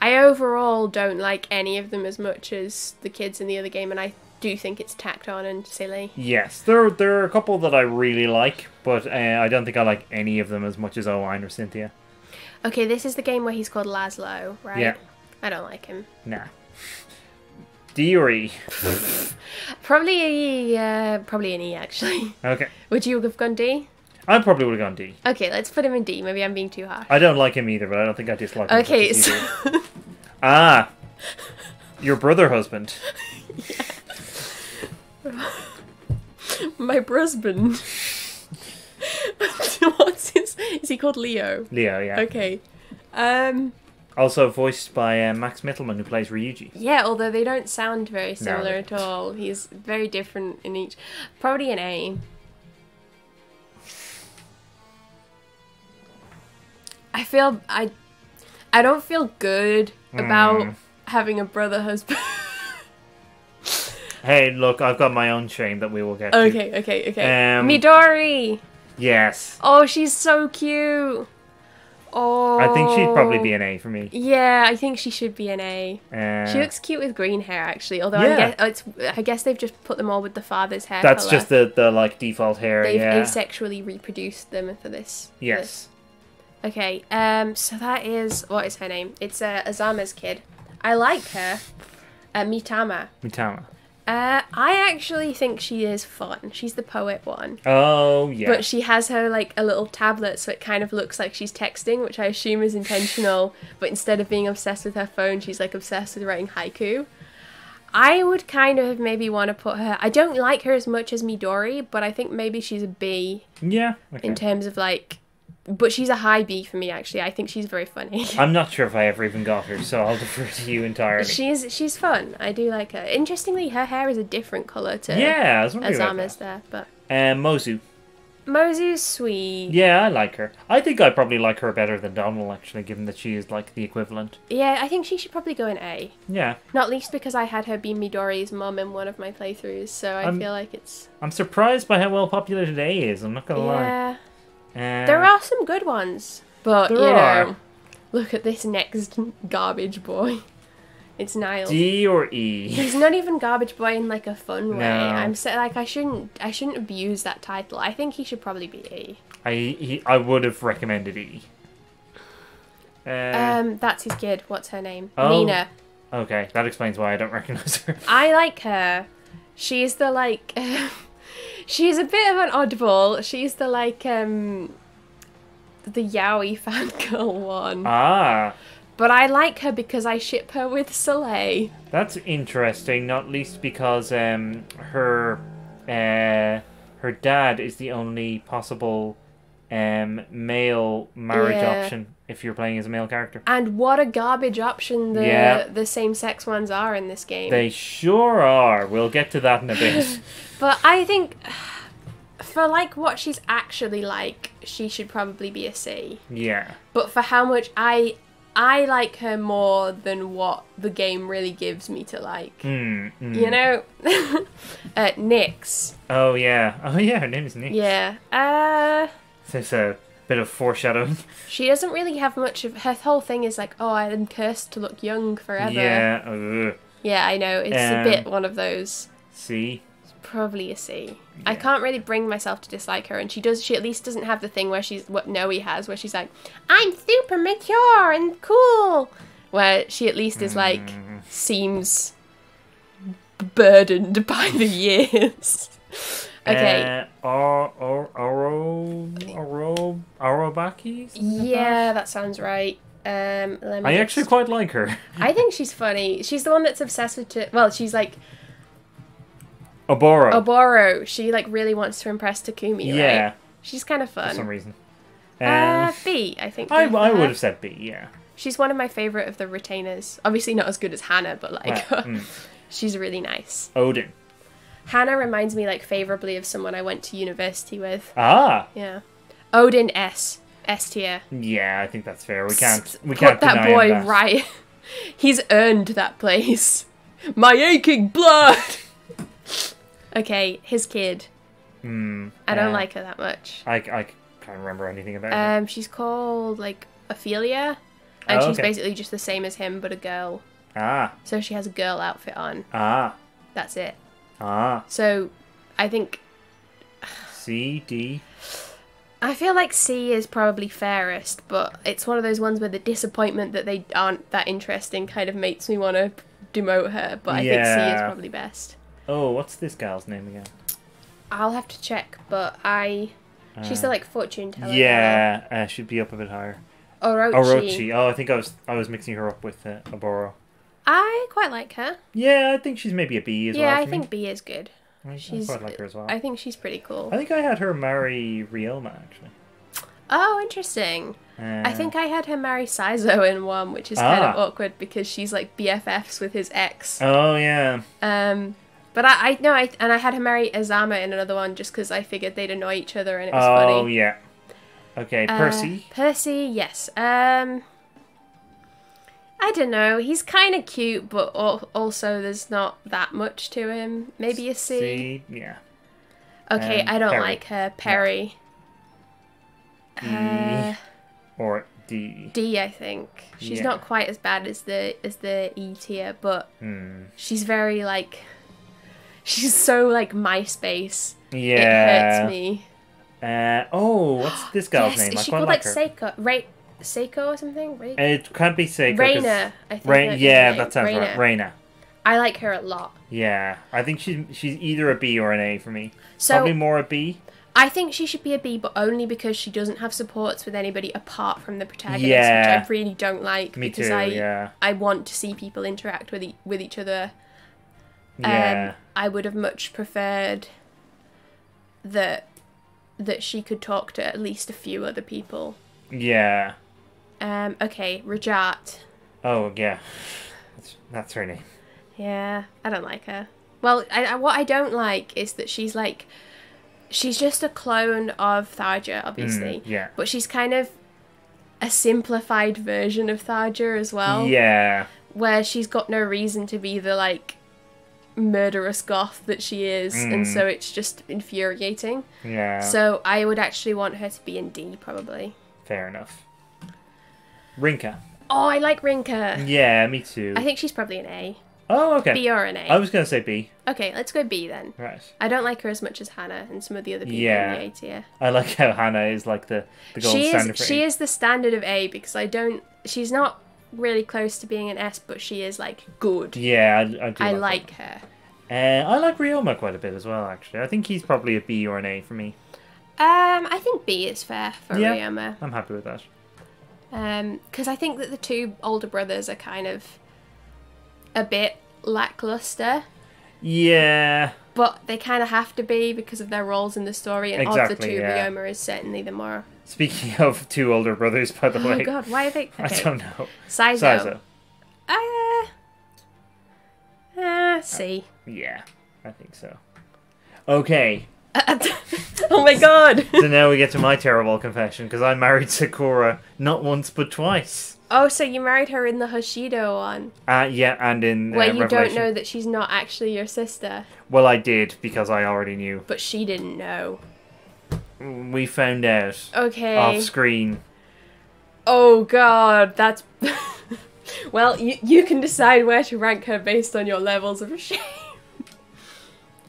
I overall don't like any of them as much as the kids in the other game, and I do think it's tacked on and silly. Yes, there there are a couple that I really like, but uh, I don't think I like any of them as much as Owain or Cynthia. Okay, this is the game where he's called Laslow, right? Yeah. I don't like him. Nah. D E? Probably a E, uh, probably an E actually. Okay. Would you have gone D? I probably would have gone D. Okay, let's put him in D. Maybe I'm being too harsh. I don't like him either, but I don't think I dislike him. Okay, so. Ah! Your brother husband. my husband. What's his? Is he called Leo? Leo, yeah. Okay. Um. Also voiced by uh, Max Mittelman, who plays Ryuji. Yeah, although they don't sound very similar they at all. He's very different in each. Probably an A. I feel I I don't feel good about Mm. having a brother husband. Hey, look, I've got my own shame that we will get to. okay, okay, okay. Um, Midori. Yes. Oh, she's so cute. Oh. I think she'd probably be an A for me. Yeah, I think she should be an A. Uh, She looks cute with green hair, actually. Although I Yeah. guess oh, it's, I guess they've just put them all with the father's hair. that's colour. just the, the like default hair, They've yeah. asexually reproduced them for this. for yes. this. Okay. Um. So that is what is her name? It's uh, Azama's kid. I like her. Uh, Mitama. Mitama. Uh, I actually think she is fun. She's the poet one. Oh, yeah. But she has her like a little tablet, so it kind of looks like she's texting, which I assume is intentional. But instead of being obsessed with her phone, she's like obsessed with writing haiku. I would kind of maybe want to put her. I don't like her as much as Midori, but I think maybe she's a B yeah. Okay. in terms of like. But she's a high B for me actually. I think she's very funny. I'm not sure if I ever even got her, so I'll defer to you entirely. she's she's fun. I do like her. Interestingly, her hair is a different color to yeah, I was wondering Azama's that. there, but Um, Mozu. Mozu's sweet. Yeah, I like her. I think I probably like her better than Donnel, actually, given that she is like the equivalent. Yeah, I think she should probably go in A. Yeah. Not least because I had her be Midori's mum in one of my playthroughs, so I I'm- feel like it's I'm surprised by how well populated A is, I'm not gonna lie. yeah. Uh, There are some good ones, but you know, look at this next garbage boy. It's Niles. D or E? He's not even garbage boy in like a fun way. I'm so like I shouldn't I shouldn't abuse that title. I think he should probably be E. I he, I would have recommended E. Uh, Um, that's his kid. What's her name? Oh. Nina. okay, that explains why I don't recognize her. I like her. She's the like she's a bit of an oddball. She's the like um the yaoi fangirl one. ah, But I like her because I ship her with Soleil. that's interesting. Not least because um her uh her dad is the only possible um male marriage Yeah. option if you're playing as a male character. And what a garbage option the Yeah. the same sex ones are in this game. They sure are. We'll get to that in a bit. But I think for like what she's actually like, she should probably be a C. yeah. But for how much I I like her more than what the game really gives me to like. Mm, mm. You know? uh Nyx. Oh yeah. Oh yeah. Her name is Nick. Yeah. Uh So a bit of foreshadowing. she doesn't really have much of her whole thing is like, oh I'm cursed to look young forever. Yeah. ugh. Yeah, I know. It's a Um, bit one of those. See. Probably a C. I Yeah. can't really bring myself to dislike her, and she does. She at least doesn't have the thing where she's what Nowi has, where she's like, "I'm super mature and cool," where she at least is like Mm. seems burdened by the years. Okay, Uh, oro oro orobaki. yeah, that sounds right. Um, let me I just- actually quite like her. I think she's funny. She's the one that's obsessed with. T- well, she's like Oboro. Oboro. She like really wants to impress Takumi. yeah. right? she's kind of fun. For some reason. Uh, Um, B, I think. I, I would have said B. Yeah. She's one of my favorite of the retainers. Obviously, not as good as Hana, but like, Well, mm. she's really nice. Odin. Hana reminds me like favorably of someone I went to university with. Ah. Yeah, Odin S S tier. Yeah, I think that's fair. We can't. We Put can't that boy that. right. He's earned that place. My aching blood. okay, his kid. Mm, I don't uh, like her that much. I, I can't remember anything about her. Um, she's called like Ophelia, and Oh, she's okay. basically just the same as him, but a girl. Ah. So she has a girl outfit on. Ah. That's it. Ah. So I think C D. I feel like C is probably fairest, but it's one of those ones where the disappointment that they aren't that interesting kind of makes me want to demote her. But I think C is probably best. Oh, what's this gal's name again? I'll have to check, but I. She's the Uh, like fortune teller. Yeah, uh, should be up a bit higher. Orochi. Orochi. Oh, I think I was I was mixing her up with uh, Oboro. I quite like her. Yeah, I think she's maybe a B as yeah, well. Yeah, I think. B is good. I, I she's- quite like her as well. I think she's pretty cool. I think I had her marry Ryoma actually. Oh, interesting. Uh, I think I had her marry Saizo in one, which is kind of Ah. awkward because she's like BFFs with his ex. Oh yeah. Um, but I, I no, I and I had her marry Azama in another one just because I figured they'd annoy each other and it was Oh funny. Oh yeah. Okay, Uh, Percy. Percy, yes. Um, I don't know. He's kind of cute, but also there's not that much to him. Maybe a C. C. Yeah. Okay, Um, I don't Peri. like her. Peri. D Uh, or D. D, I think. She's Yeah. not quite as bad as the as the E tier, but Hmm. she's very like. She's so like MySpace. Yeah. It hurts me. Uh, oh, what's this girl's yes, name? is I she called like like. Seiko? Right, Seiko or something? Right? It can't be Seiko. Reina, I think. Rain, yeah, that sounds right. Reina. Reina. I like her a lot. Yeah, I think she's she's either a B or an A for me. So Probably more a B. I think she should be a B, but only because she doesn't have supports with anybody apart from the protagonist, Yeah. which I really don't like. Me because too. I yeah. I want to see people interact with e- with each other. Yeah. Um, I would have much preferred that that she could talk to at least a few other people. yeah. Um, okay, Rhajat. Oh yeah. That's, that's her name. Yeah, I don't like her. Well, I, I, what I don't like is that she's like, she's just a clone of Tharja, obviously. Mm, yeah. But she's kind of a simplified version of Tharja as well. Yeah. Where she's got no reason to be the like murderous goth that she is, and Mm. so it's just infuriating. Yeah. So I would actually want her to be in D probably. Fair enough. Rinka. Oh, I like Rinka. Yeah, me too. I think she's probably an A. Oh, okay. B or an A. I was gonna say B. Okay, let's go B then. Right. I don't like her as much as Hana and some of the other people Yeah. in the A tier. I like how Hana is like the the gold She standard is she A. is the standard of A because I don't she's not really close to being an S, but she is like good. Yeah, I, I do. I like, like her. her. Uh, I like Ryoma quite a bit as well. Actually, I think he's probably a B or an A for me. Um, I think B is fair for Yeah. Ryoma. I'm happy with that. Um, because I think that the two older brothers are kind of a bit lackluster, Yeah. but they kind of have to be because of their roles in the story. And of the two, yeah. Ryoma is certainly the more. Speaking of two older brothers, by the Oh way, God, why are they? I don't know. Saizo. Saizo. Uh, uh, C. Yeah, I think so. Okay, oh my god. so now we get to my terrible confession because I married Sakura not once but twice. Oh, so you married her in the Hoshido one, Uh, yeah, and in uh, where you don't know that she's not actually your sister, Well, I did because I already knew. but she didn't know. We found out Okay. off screen. Oh god, that's. well, you you can decide where to rank her based on your levels of shame.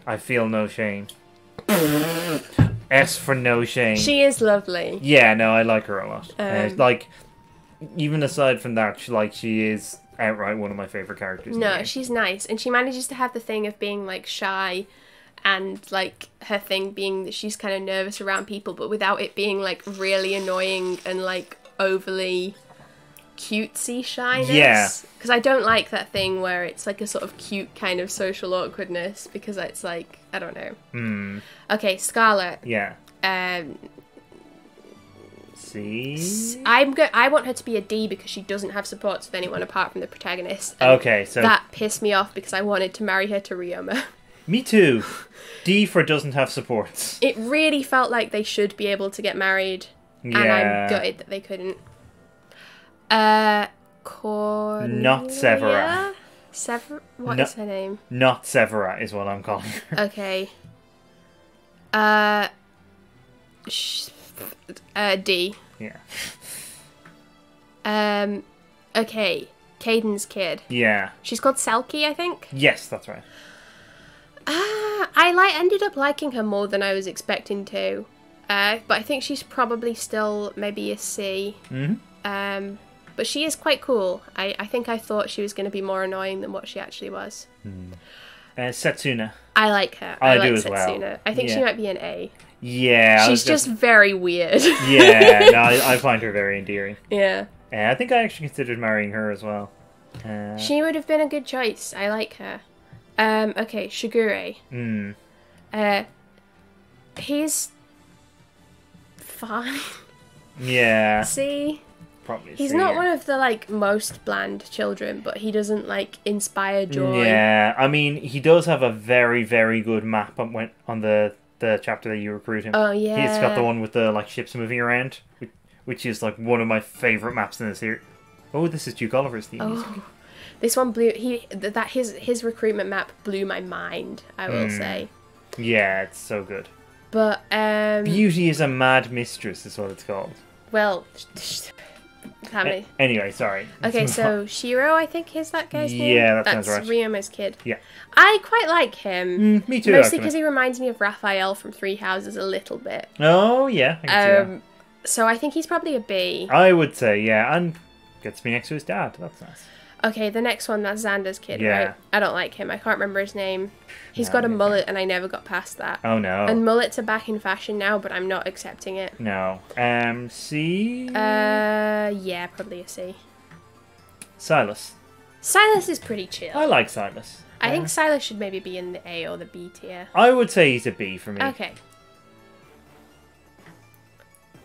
I feel no shame. S for no shame. She is lovely. Yeah, no, I like her a lot. uh, Um, like, even aside from that, she, like she is outright one of my favorite characters. No, she's nice, and she manages to have the thing of being like shy, and like her thing being that she's kind of nervous around people, but without it being like really annoying and like overly cutesy shyness. Yeah. Because I don't like that thing where it's like a sort of cute kind of social awkwardness because it's like I don't know. Hmm. Okay, Scarlet. Yeah. Um, See. I'm go- I want her to be a D because she doesn't have supports with anyone apart from the protagonist. and Okay, so That pissed me off because I wanted to marry her to Ryoma. me too. D for doesn't have supports. It really felt like they should be able to get married, and I'm Yeah. gutted that they couldn't. Uh, Cornelia? Not Severa. Sever. What No- is her name? Not Severa is what I'm calling her. Okay. Uh. Sh- uh, D. yeah. Um. Okay. Kaden's kid. Yeah. She's called Selkie, I think. Yes, that's right. Ah, I like ended up liking her more than I was expecting to. Uh, but I think she's probably still maybe a C. Mhm. Um, but she is quite cool. I, I think I thought she was going to be more annoying than what she actually was. Uh, Setsuna. I like her. I like do as well. Setsuna. I think she might be an A. Yeah. She's was just very weird. yeah, no, I, I find her very endearing. yeah. Uh, I think I actually considered marrying her as well. Uh, She would have been a good choice. I like her. Um, okay, Shigure. mm, Uh, he's fine. yeah, See, probably. a he's not one of the like most bland children, but he doesn't like inspire joy. Yeah, I mean, he does have a very, very good map on when on the the chapter that you recruit him. Oh yeah. He's got the one with the like ships moving around, which, which is like one of my favorite maps in the series. Oh, this is Duke Oliver's theme. Oh, this one blew. He that his his recruitment map blew my mind. I will Hmm. say. Yeah, it's so good. But um, Beauty is a mad mistress, is what it's called. well, damn A- anyway, sorry. Okay, so Shiro, I think is that guy's name. Yeah, that That's sounds right. Ryoma's kid. Yeah. I quite like him. Mm, me too. Mostly because he reminds me of Raphael from Three Houses a little bit. Oh yeah, I, can see that. Um, so I think he's probably a B. I would say yeah, and gets me next to his dad. That's nice. Okay, the next one that's Xander's kid, Yeah. right? I don't like him. I can't remember his name. He's No, got a mullet, and I never got past that. Oh no, And mullets are back in fashion now, but I'm not accepting it. no. Um, see, Uh, yeah, probably a C. Silas. Silas is pretty chill. I like Silas. I Uh, think Silas should maybe be in the A or the B tier. I would say he's a B for me. Okay.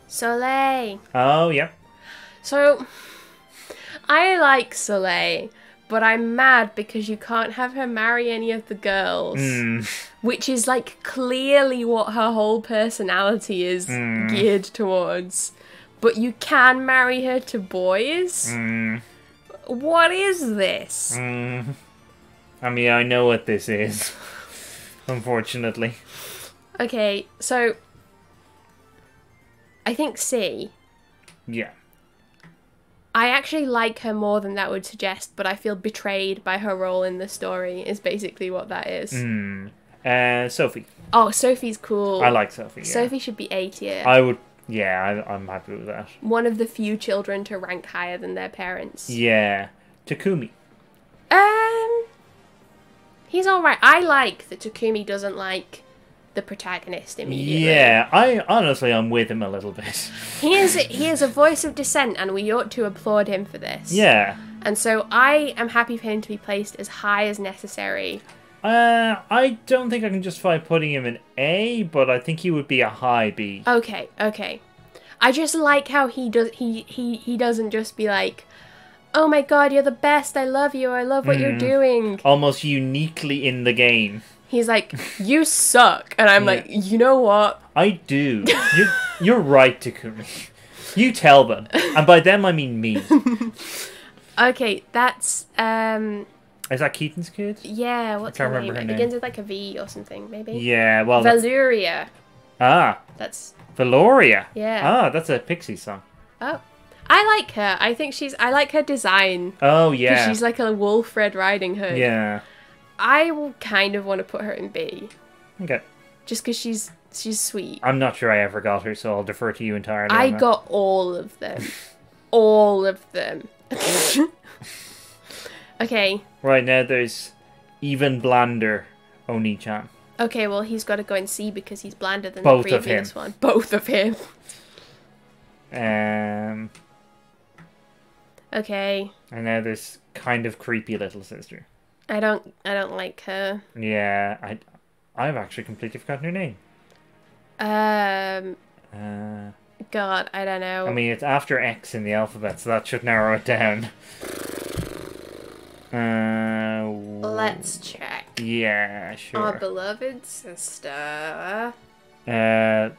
Soleil. Oh yeah. So, I like Soleil, but I'm mad because you can't have her marry any of the girls, Mm, which is like clearly what her whole personality is Mm. geared towards. But you can marry her to boys? mm, What is this? mm. I mean, I know what this is. Unfortunately. Okay, so I think C. Yeah. I actually like her more than that would suggest, but I feel betrayed by her role in the story, is basically what that is. Mm. Uh, Sophie. Oh, Sophie's cool. I like Sophie. Yeah. Sophie should be A tier. I would. Yeah, I, I'm happy with that. One of the few children to rank higher than their parents. Yeah. Takumi. Um, he's all right. I like that Takumi doesn't like the protagonist immediately. Yeah, I honestly I'm with him a little bit. he is he is a voice of dissent, and we ought to applaud him for this. yeah. and so I am happy for him to be placed as high as necessary. Uh, I don't think I can justify putting him in A, but I think he would be a high B. Okay, okay. I just like how he does he he he doesn't just be like, "Oh my god, you're the best. I love you. I love what you're Mm. doing." Almost uniquely in the game. He's like, "You suck." And I'm Yeah. like, "You know what? I do. You're, you're right, Takumi. You tell them. And by them, I mean me. Okay, that's um Is that Keaton's kid? yeah, what's can't her name? her It name. begins with like a V or something, maybe. Yeah, well, Velouria. ah, That's Velouria. Yeah. Ah, that's a Pixie song. oh. I like her. I think she's I like her design. Oh yeah. She's like a wolf red riding hood. Yeah. I will kind of want to put her in B. Okay. Just because she's she's sweet. I'm not sure I ever got her, so I'll defer to you entirely. I got all of them. all of them. okay. Right now, there's even blander Oni-chan. Okay, well he's got to go and see because he's blander than Both the of previous him. one. Both of him. Um, Okay. and now there's kind of creepy little sister. I don't I don't like her. Yeah, I, I've actually completely forgotten her name. Um Uh, God, I don't know. I mean, it's after X in the alphabet, so that should narrow it down. Uh, Let's check. Yeah, sure. Our beloved sister. Uh,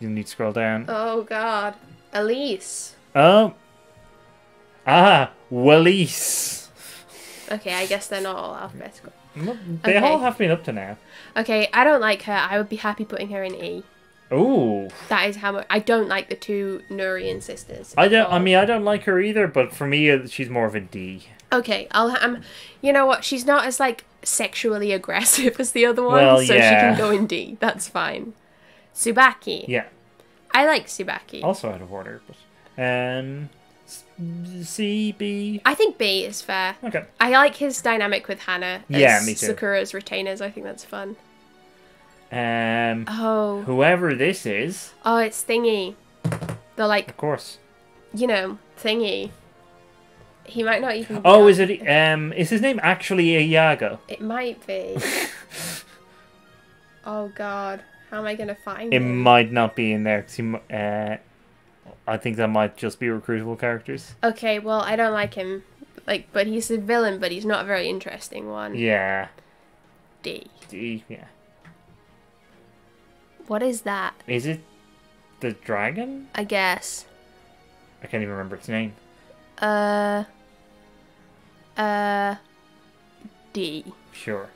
you need to scroll down. Oh God. Elise. Oh. Ah, Wallis. Okay, I guess they're not all alphabetical. They Okay. all have been up to now. Okay, I don't like her. I would be happy putting her in E. Ooh. That is how much I don't like the two Nohrian sisters. I don't. I mean, I don't like her either. But for me, uh, she's more of a D. Okay, I'll. Um, you know what? She's not as like sexually aggressive as the other one, Well, so yeah. she can go in D. That's fine. Subaki. Yeah. I like Subaki. Also out of order, but um, C B. I think B is fair. Okay. I like his dynamic with Hana. Yeah, me too. Sakura's retainers. I think that's fun. Um, Oh, whoever this is, oh, it's Thingy. The like, of course. you know, Thingy. He might not even. Oh, is it? Um, is his name actually Iago? It might be. oh God, how am I gonna find It him? might not be in there. 'cause he, uh, I think that might just be recruitable characters. Okay, well, I don't like him. Like, but he's a villain, but he's not a very interesting one. Yeah. D. D- Yeah. What is that? Is it the dragon? I guess. I can't even remember its name. Uh. Uh. D. Sure.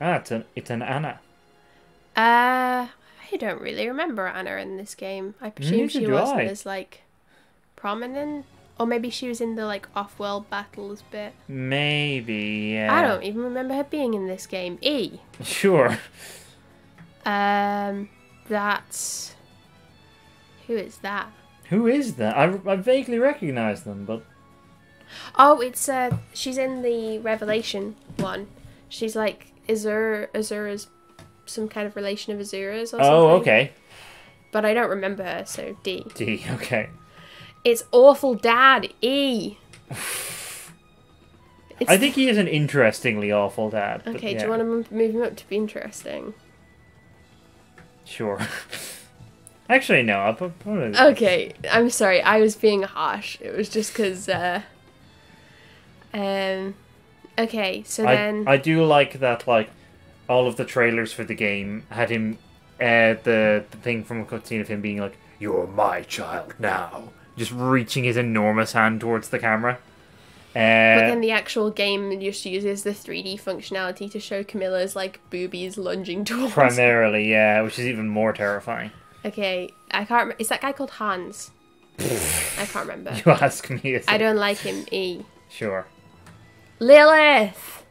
Ah, it's an it's an Anna. Uh. I don't really remember Anna in this game. I presume she wasn't I. as like prominent, or maybe she was in the like off-world battles bit. Maybe. Yeah. I don't even remember her being in this game. E. Sure. Um. That's. Who is that? Who is that? I, I vaguely recognize them, but Oh, it's uh, she's in the Revelation one. She's like Azur, Azura's some kind of relation of Azura's or something. oh, okay. But I don't remember her, so D. D. Okay. It's awful dad E. I think he is an interestingly awful dad. Okay, yeah, do you want to move him up to be interesting? Sure. Actually, no. I'll put. put Okay, I'm sorry. I was being harsh. It was just because. Uh, um. Okay, so I, then. I do like that. Like all of the trailers for the game had him. Uh, the the thing from a cutscene of him being like, "You're my child now," just reaching his enormous hand towards the camera. Uh, But then the actual game just uses the 3D functionality to show Camilla's like boobies lunging towards. primarily, yeah, which is even more terrifying. Okay, I can't. Rem- is that guy called Hans? I can't remember. You ask me. I don't like him. E. Sure. Lilith.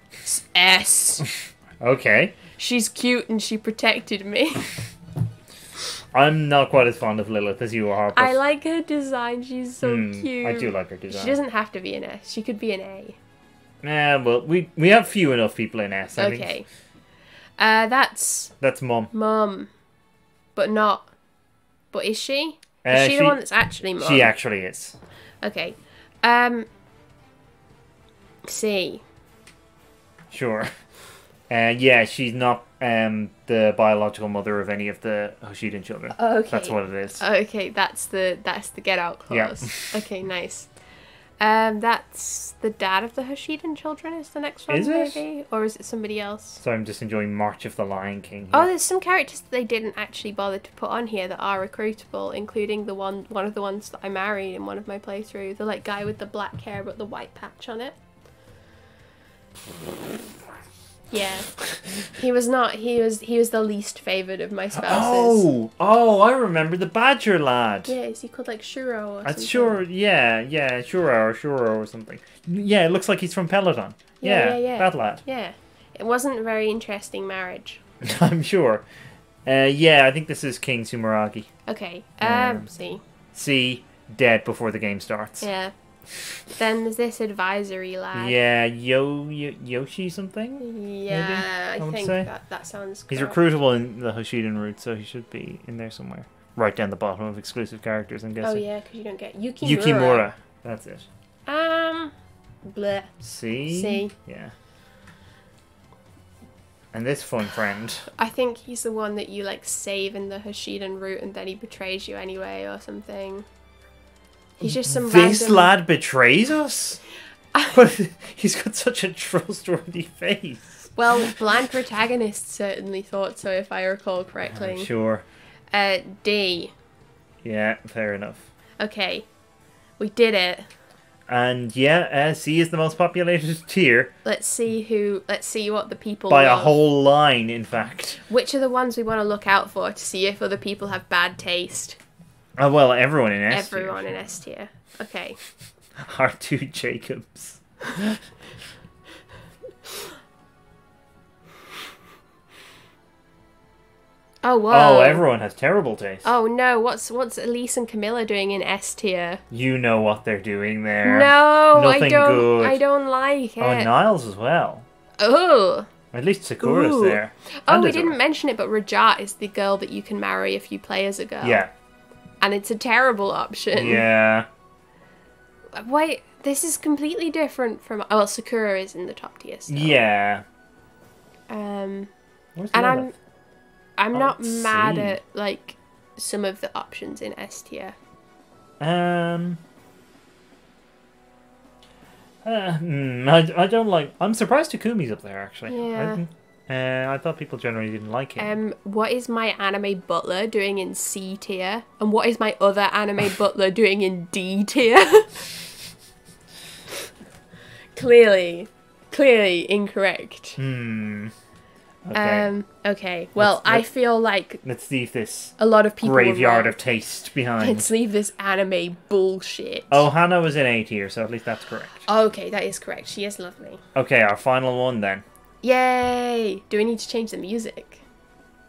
S. Okay. She's cute and she protected me. I'm not quite as fond of Lilith as you are. I like her design. She's so Hmm, cute. I do like her design. She doesn't have to be an S. She could be an A. Nah, well, we we have few enough people in S. I think. Okay. Uh, that's That's mum. mum, but not. But is she? Uh, Is she, she- the one that's actually mum? She actually is. Okay. Um. C. Sure. Uh, yeah, she's not um, the biological mother of any of the Hoshidan children. Okay. That's what it is. Okay, that's the that's the get out Yeah. clause. okay, nice. Um, that's the dad of the Hoshidan children. Is the next one Is it? maybe, or is it somebody else? so I'm just enjoying March of the Lion King. Oh, there's some characters that they didn't actually bother to put on here that are recruitable, including the one one of the ones that I married in one of my playthroughs. The like guy with the black hair but the white patch on it. Yeah, he was not. He was. He was the least favored of my spouses. Oh, oh, I remember the Badger lad. Yeah, is he called like Shuro or That's something? sure, yeah, yeah, Shuro or Shuro or something. Yeah, it looks like he's from Peloton. Yeah, Yeah, yeah, yeah. that lad. Yeah, it wasn't a very interesting marriage. I'm sure. Uh, yeah, I think this is King Sumeragi. Okay, Yeah. um, see, See, dead before the game starts. yeah. Then there's this advisory lad. Yeah, Yo, Yo Yoshi something. Yeah, I I would think say. that that sounds. He's correct. recruitable in the Hoshidan route, so he should be in there somewhere. Right down the bottom of exclusive characters, I'm guessing. Oh yeah, because you don't get Yukimura. Yukimura. That's it. Um, bleh. See? See. Yeah. And this fun friend. I think he's the one that you like save in the Hoshidan route, and then he betrays you anyway, or something. He's just some This random... lad betrays us? But he's got such a trustworthy face. Well, blind protagonist certainly thought so, if I recall correctly. Sure. Uh, D. Yeah, fair enough. Okay, we did it. And yeah, uh, C is the most populated tier Let's see who. Let's see what the people by a whole line, in fact. Which are the ones we want to look out for to see if other people have bad taste? Oh, well, everyone in S tier. Everyone in S tier. Okay. R2 Jacobs. Oh wow! Oh, everyone has terrible taste. Oh no, what's what's Elise and Camilla doing in S tier? You know what they're doing there. No, I Nothing don't good. I don't like oh, it. Oh, Niles as well. Oh. At least Sakura's Ooh. there. Oh, And we didn't mention it, but Rhajat is the girl that you can marry if you play as a girl. Yeah. And it's a terrible option. Yeah. Wait, this is completely different from. Oh, well, Sakura is in the top tier. Still. Yeah. Um, and? I'm, I'm Oh, not let's mad see. at like some of the options in S tier. Um. Uh, hmm, I, I don't like. I'm surprised Takumi's up there actually. I, Yeah. Uh, I thought people generally didn't like it. Um, what is my anime butler doing in C tier? And what is my other anime butler doing in D tier? clearly, clearly incorrect. hmm. Okay. Um, okay. Well, Let's- I let's- feel like Let's leave this a lot of people graveyard of taste behind. Let's leave this anime bullshit. Oh, Hana was in A tier, so at least that's correct. Okay, that is correct. She is lovely. Okay, our final one then. Yay! Do we need to change the music?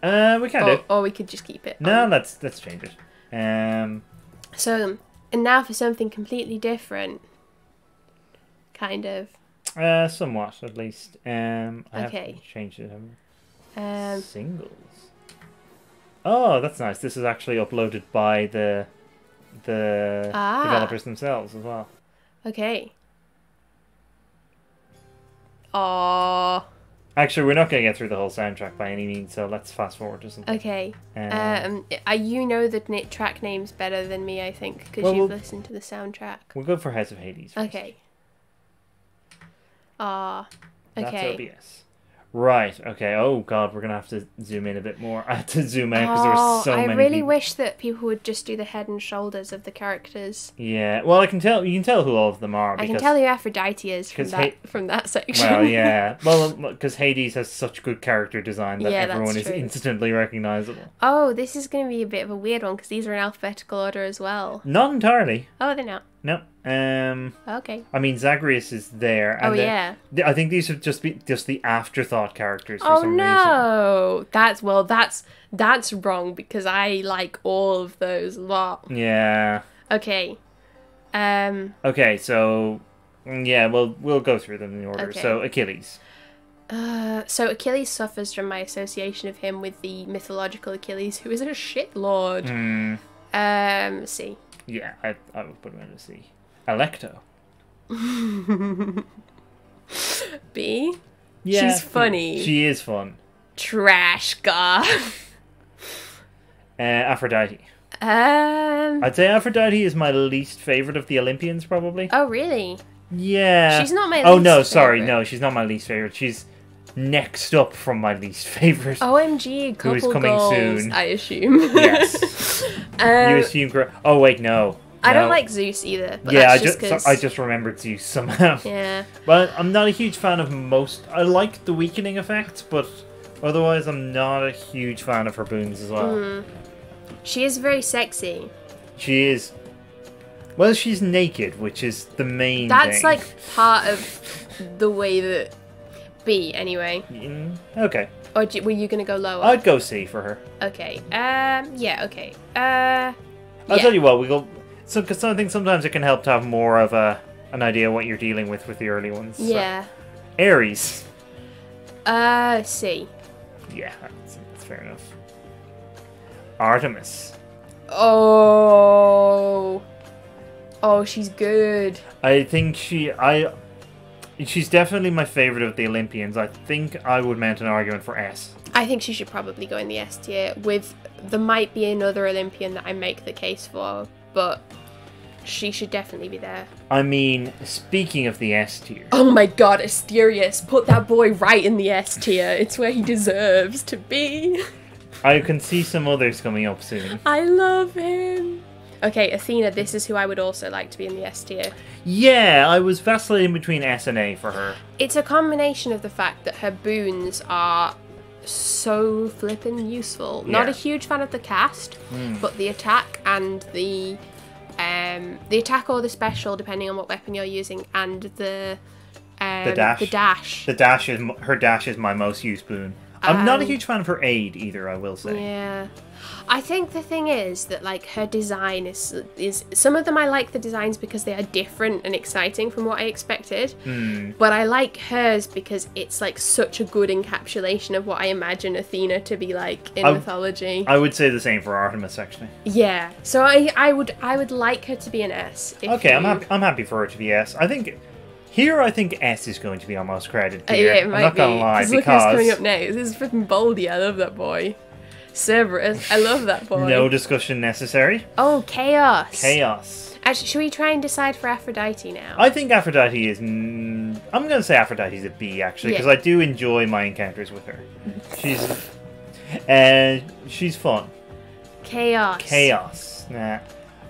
Uh, we can Or, do. or we could just keep it. No, on? let's let's change it. Um, So, and now for something completely different. Kind of. uh, somewhat at least. Um, I Okay. have to change it. Um, Um, Singles. Oh, that's nice. This is actually uploaded by the the Ah. developers themselves as well. okay. Aww. Actually, we're not going to get through the whole soundtrack by any means, so let's fast forward to something. Okay. Um, Um, you know the track names better than me, I think, because Well, you've we'll- listened to the soundtrack. we'll go for House of Hades. first. Okay. Ah. That's Okay. OBS. Right. Okay. Oh God, we're gonna have to zoom in a bit more. I had to zoom out because there Oh, were so I many. I really people. wish that people would just do the head and shoulders of the characters. Yeah. Well, I can tell. You can tell who all of them are. I can tell who Aphrodite is from that Hay- from that section. Well, yeah. Well, um, because Hades has such good character design that Yeah, everyone is true. instantly recognizable. Oh, this is going to be a bit of a weird one because these are in alphabetical order as well. Not entirely. Oh, they're not. No. Um. Okay. I mean, Zagreus is there. And oh then- yeah. th- I think these have just be just the afterthought characters for Oh some reason. no, that's well, that's that's wrong because I like all of those a lot. Yeah. Okay. Um. Okay. So. mm, Yeah. Well, we'll go through them in order. Okay. So Achilles. Uh, so Achilles suffers from my association of him with the mythological Achilles, who is a shit lord. Hmm. Um. See. Yeah, I, I would put him in a C. Alecto. B. Yeah, She's funny. She is fun. Trash god. Uh, Aphrodite. um. I'd say Aphrodite is my least favorite of the Olympians, probably. Oh really? Yeah. She's not my Oh no, sorry, no, she's not my least favorite. She's next up from my least favorite. OMG, Who is coming goals, soon. I assume. Yes. Um, you assume. Gr- oh wait, no. I No. don't like Zeus either. But yeah, I just, just I just remembered Zeus somehow. Yeah. But I'm not a huge fan of most. I like the weakening effect, but otherwise, I'm not a huge fan of her boons as well. Mm. She is very sexy. She is. Well, she's naked, which is the main. That's thing. like part of the way that. B anyway. Mm, okay, Or do, were you gonna go lower? I'd go C for her. Okay. Um. Yeah. Okay. Uh. I'll yeah. tell you what, we go. So, because I think sometimes it can help to have more of a an idea what you're dealing with with the early ones. So, Yeah. Ares. Uh. C. Yeah, that's, that's fair enough. Artemis. Oh. Oh, she's good. I think she. I. She's definitely my favorite of the Olympians. I think I would mount an argument for S. I think she should probably go in the S tier. With there might be another Olympian that I make the case for, but she should definitely be there. I mean, speaking of the S tier, Oh my god, Asterius, put that boy right in the S tier. It's where he deserves to be. I can see some others coming up soon. I love him. Okay, Athena, this is who I would also like to be in the S tier. Yeah, I was vacillating between S and A for her. It's a combination of the fact that her boons are so flippin' useful. Not a huge fan of the cast, but the attack and the um the attack or the special, depending on what weapon you're using, and the um, The dash. The dash. The dash is her dash is my most used boon. I'm not a Um, huge fan of her aid either. I will say. Yeah. I think the thing is that like her design is is some of them I like the designs because they are different and exciting from what I expected. Hmm. But I like hers because it's like such a good encapsulation of what I imagine Athena to be like in I- mythology. I would say the same for Artemis actually. yeah. So I I would I would like her to be an S. Okay, I'm happy. I'm happy for her to be S. I think here I think S is going to be our most crowded Uh, yeah, it I'm might not gonna be. lie 'cause look who's coming up next. This is freaking Bouldy. I love that boy. Cerberus. I love that boy. no discussion necessary. Oh, chaos. Chaos. Actually, should we try and decide for Aphrodite now? I think Aphrodite is. Mm, I'm gonna say Aphrodite is a B actually because Yeah. I do enjoy my encounters with her. She's, and she's fun. Chaos. Chaos. Nah,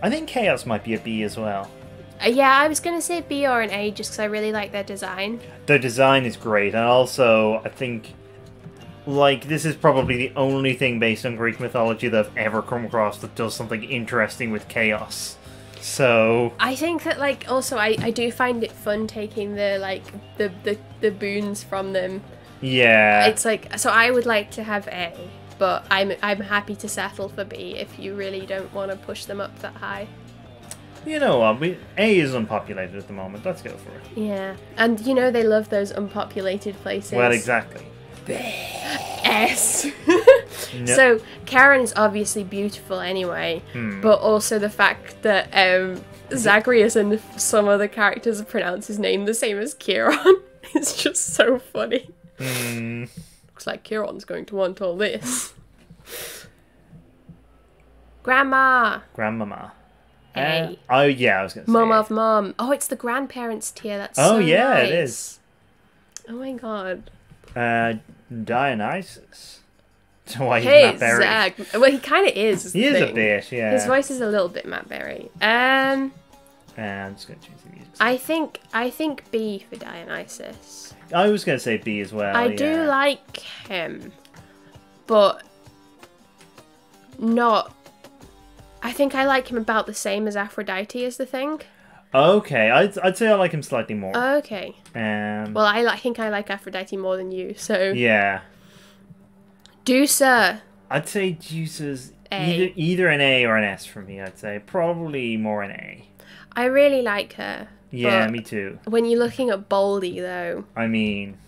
I think Chaos might be a B as well. Uh, yeah, I was gonna say B or an A just because I really like their design. Their design is great, and also I think, like, this is probably the only thing based on Greek mythology that I've ever come across that does something interesting with chaos. So I think that like also I, I do find it fun taking the like the, the the boons from them. yeah, It's like so I would like to have A, but I'm I'm happy to settle for B if you really don't want to push them up that high. you know what? We, A is unpopulated at the moment. Let's go for it. Yeah, and you know they love those unpopulated places. Well, exactly. S. So Charon is obviously beautiful anyway, Hmm. but also the fact that um, Zagreus and some other characters pronounce his name the same as Kieran is just so funny. Hmm. Looks like Kieran's going to want all this. Grandma, Grandmama. A. Uh, oh yeah, I was gonna say. mum A. of mum. Oh, it's the grandparents tier. That's Oh so yeah, it nice. is. Oh my god. Uh, Dionysus. Why he's Hey, Matt Berry. Zag. Well, he kind of is. He is a thing. bit, yeah. His voice is a little bit Matt Berry. Um, Uh, I'm just gonna change the music. I think I think B for Dionysus. I was gonna say B as well. I yeah. do like him, but not. I think I like him about the same as Aphrodite is the thing. Okay, I'd, I'd say I like him slightly more. Okay. um, Well, I, I think I like Aphrodite more than you. So, yeah, do sir. I'd say A. either either an A or an S for me. I'd say probably more an A. I really like her. Yeah, me too. When you're looking at Bouldy, though, I mean,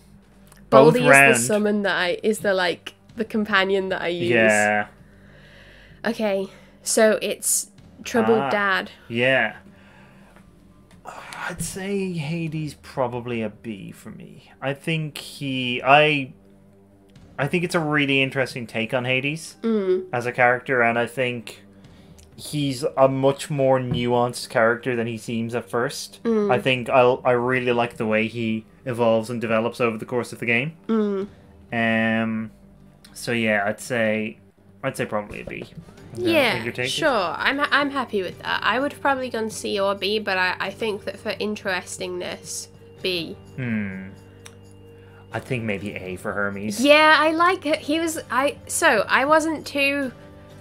Bouldy round. is the summon that I is the like the companion that I use. yeah, Okay, so it's troubled Ah. dad. yeah. I'd say Hades probably a B for me. I think he, I, I think it's a really interesting take on Hades. Mm. as a character, and I think he's a much more nuanced character than he seems at first. Mm. I think I I really like the way he evolves and develops over the course of the game. Mm. Um, so yeah, I'd say I'd say probably a B. Is that what Yeah, your take is? sure. I'm I'm happy with that. I would have probably gone C or B, but I, I think that for interestingness, B. Hmm. I think maybe A for Hermes. Yeah, I like it. He was I so I wasn't too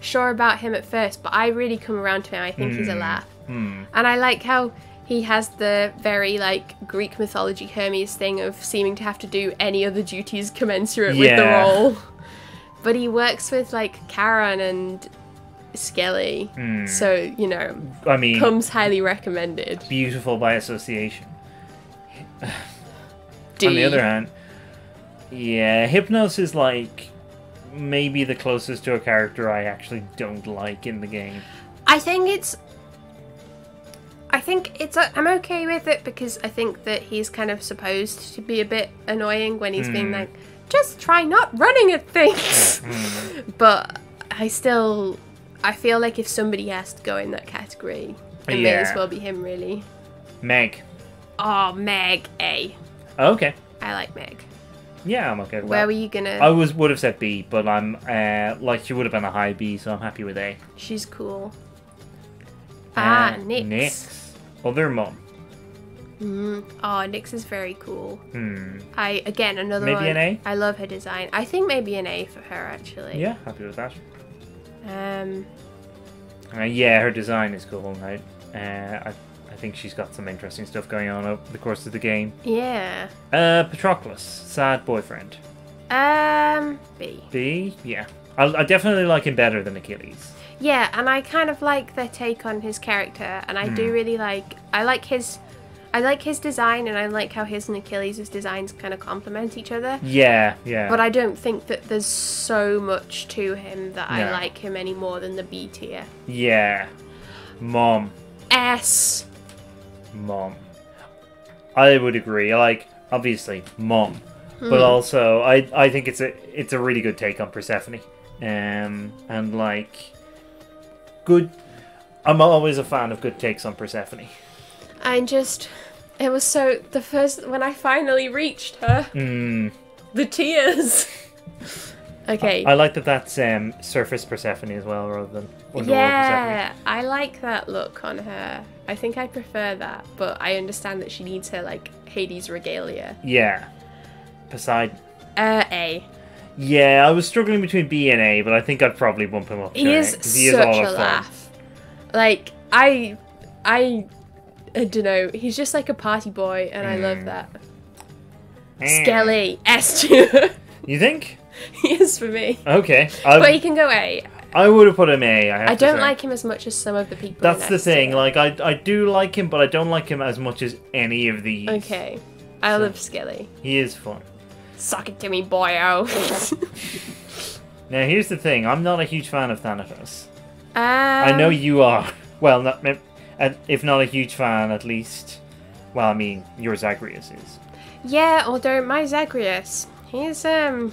sure about him at first, but I really come around to him. I think he's a Hmm. laugh, Hmm. and I like how he has the very like Greek mythology Hermes thing of seeming to have to do any other duties commensurate with the role. But he works with like Charon and Skelly, Hmm. so you know I mean, comes highly recommended. beautiful by association. D. On the other hand, yeah, Hypnos is like maybe the closest to a character I actually don't like in the game. I think it's. I think it's. i I'm okay with it because I think that he's kind of supposed to be a bit annoying when he's being Hmm. like, just try not running at things. Hmm. but I still. I feel like if somebody has to go in that category, it may as well be him, really. Meg. Oh, Meg A. Okay. I like Meg. Yeah, I'm okay with Where that. were you gonna? I was would have said B, but I'm uh, like she would have been a high B, so I'm happy with A. She's cool. Ah, Uh, Nyx. Nyx. Other mum. Mm. Oh, Nyx is very cool. Hmm. I again another Maybe one. an A? I love her design. I think maybe an A for her actually. Yeah, happy with that. Um. Uh, yeah, her design is cool, right? Uh, I, I think she's got some interesting stuff going on over the course of the game. Yeah. Uh, Patroclus, sad boyfriend. Um, B. B? Yeah. I, I definitely like him better than Achilles. Yeah, and I kind of like their take on his character, and I Hmm. do really like. I like his. I like his design, and I like how his and Achilles' designs kind of complement each other. Yeah, yeah. But I don't think that there's so much to him that I like him any more than the B tier. Yeah. Mom. S. Mom. I would agree. Like, obviously, mom. Hmm. But also, I I think it's a it's a really good take on Persephone. Um, and like, good. I'm always a fan of good takes on Persephone. I'm just. It was so. The first. When I finally reached her, Mm, the tears. okay. I like that that's um, surface Persephone as well, rather than underworld Persephone. Yeah, I like that look on her. I think I prefer that, but I understand that she needs her like Hades regalia. Yeah. Poseidon. Uh, A. Yeah, I was struggling between B and A, but I think I'd probably bump him up. He is he such all a fun. laugh. Like I, I, I don't know. He's just like a party boy, and I love Mm. that. Eh. Skelly S tier. You think? he is for me. Okay. But he can go A. I would have put him A. I, have I don't like him as much as some of the people. That's the thing. tier. Like, I I do like him, but I don't like him as much as any of these. okay, I love Skelly. He is fun. Suck it to me, boyo. Now, here's the thing. I'm not a huge fan of Thanatos. um, I know you are. Well, not if not a huge fan, at least. Well, I mean, your Zagreus is. Yeah, although my Zagreus, he's um,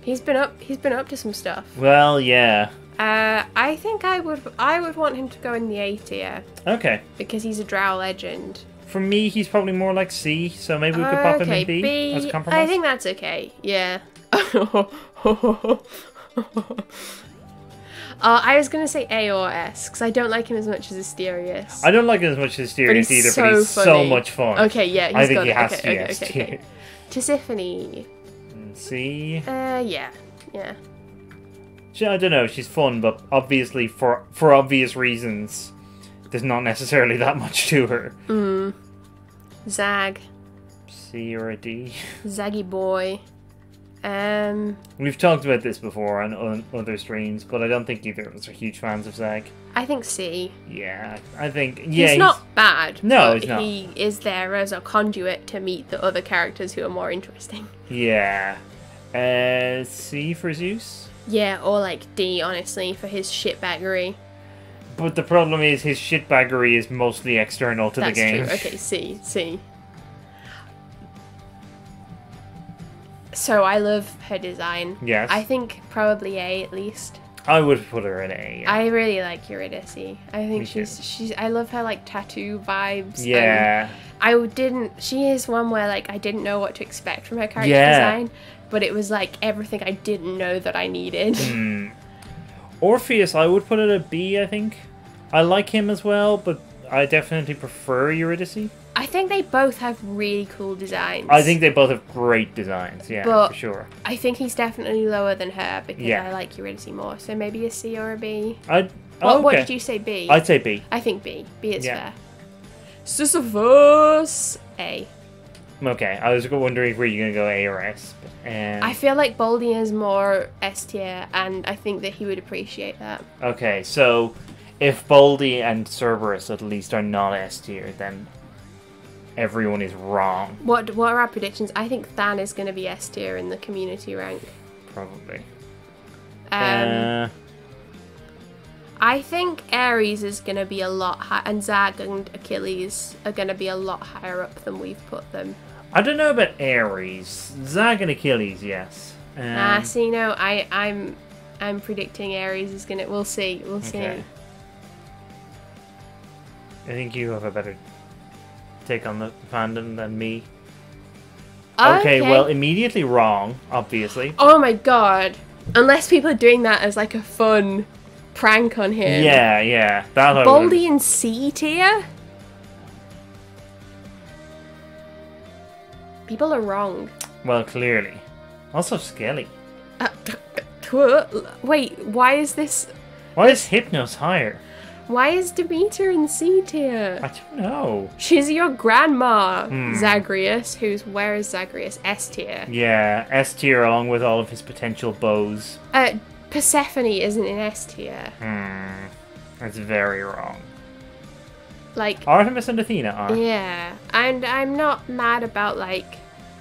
he's been up, he's been up to some stuff. Well, yeah. Uh, I think I would, I would want him to go in the A tier Okay. because he's a Drow legend. For me, he's probably more like C, so maybe we could pop him okay, in B, as a compromise. I think that's okay. Yeah. Uh, I was gonna say A or S because I don't like him as much as Asterius. I don't like him as much as Asterius either, so but he's so much fun. Okay, yeah, he's I think he it. has okay, to be okay, S okay, okay. Tisiphone. C. Uh, yeah, yeah. She, I don't know. She's fun, but obviously for for obvious reasons, there's not necessarily that much to her. Mm. Zag, C or a D. Zaggy boy. Um, We've talked about this before on, on other streams, but I don't think either of us are huge fans of Zag. I think C. Yeah, I think yeah. he's, not bad. No, but he's not. He is there as a conduit to meet the other characters who are more interesting. Yeah. Uh, C for Zeus. Yeah, or like D, honestly, for his shitbaggery. But the problem is his shitbaggery is mostly external to That's the game. true. Okay, C, C. So I love her design. Yes. I think probably A at least. I would put her in A. Yeah. I really like Eurydice. I think Me she's she's. I love her like tattoo vibes. yeah. I didn't. She is one where like I didn't know what to expect from her character Yeah. design, but it was like everything I didn't know that I needed. Hmm. Orpheus, I would put it a B. I think. I like him as well, but I definitely prefer Eurydice. I think they both have really cool designs. I think they both have great designs. Yeah, But- for sure. I think he's definitely lower than her because Yeah. I like Eurydice more. So maybe a C or a B. I. What, Oh, what did you say? B. I'd say B. I think B. B is Yeah. fair. Sisyphus. A. Okay, I was wondering where you're gonna go A or S. But, um, I feel like Bouldy is more S tier, and I think that he would appreciate that. Okay, so if Bouldy and Cerberus at least are not S tier, then everyone is wrong, What What are our predictions? I think Than is going to be S tier in the community rank. probably. Um, uh, I think Ares is going to be a lot high, and Zag and Achilles are going to be a lot higher up than we've put them. I don't know about Ares. Zag and Achilles, yes. Um, Ah, see, no, I, I'm, I'm predicting Ares is gonna. We'll see. We'll see. Okay. I think you have a better take on the fandom than me. Okay, well, immediately wrong, obviously. Oh my god! Unless people are doing that as like a fun prank on him. Yeah, yeah. That Bouldy in C tier. People are wrong. Well, clearly. Also, Skelly. Uh, wait, why is this? Why is Hypnos higher? Why is Demeter in C tier? I don't know. She's your grandma, Hmm. Zagreus. Who's where is Zagreus? S tier. Yeah, S tier along with all of his potential bows. Uh, Persephone isn't in S tier. Hmm. That's very wrong. Like, Artemis and Athena are. yeah, and I'm not mad about like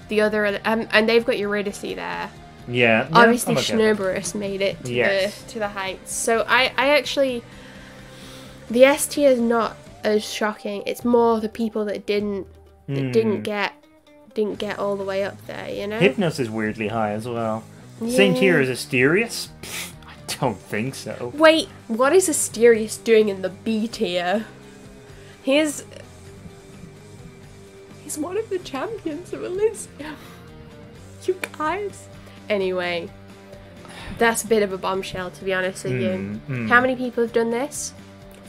the other, um, and they've got Eurydice there. Yeah. yeah, Obviously, I'm okay made it to Yes. the to the heights. So I, I actually, the S tier is not as shocking. It's more the people that didn't that Hmm. didn't get didn't get all the way up there. You know. Hypnos is weirdly high as well. Same Yeah. tier as Asterius? Pfft, I don't think so. Wait, what is Asterius doing in the B tier? He's he's one of the champions of Elysium. You guys. Anyway, that's a bit of a bombshell, to be honest with you. Mm, mm. How many people have done this?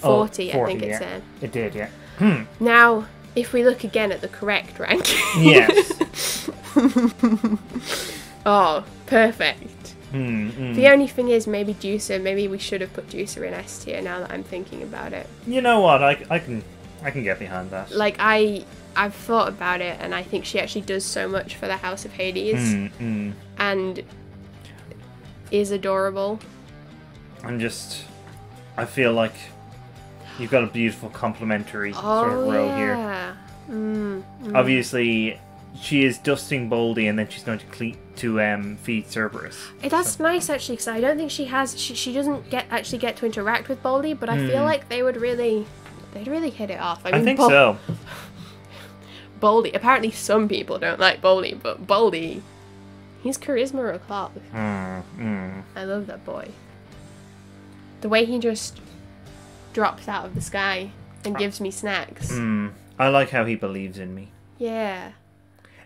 Oh, 40, I think it said. It did, yeah. Hmm. Now, if we look again at the correct ranking. Yes. oh, perfect. Hmm. The only thing is, maybe Dusa, maybe we should have put Dusa in S tier now that I'm thinking about it. You know what? I, I can I can get behind that. Like, I. I've thought about it, and I think she actually does so much for the House of Hades, hmm. and is adorable. I'm just. I feel like you've got a beautiful complementary Oh sort of row here. Mm, mm. Obviously, she is dusting Bouldy, and then she's going to cle- to um, feed Cerberus. Eh, That's nice actually, because I don't think she has. She, she doesn't get actually get to interact with Bouldy, but I feel Hmm. like they would really, they'd really hit it off. I, I think Bal- so. Bouldy. Apparently, some people don't like Bouldy, but Bouldy, he's charisma o'clock. Mm, mm. I love that boy. The way he just drops out of the sky and gives me snacks. Mm. I like how he believes in me. Yeah.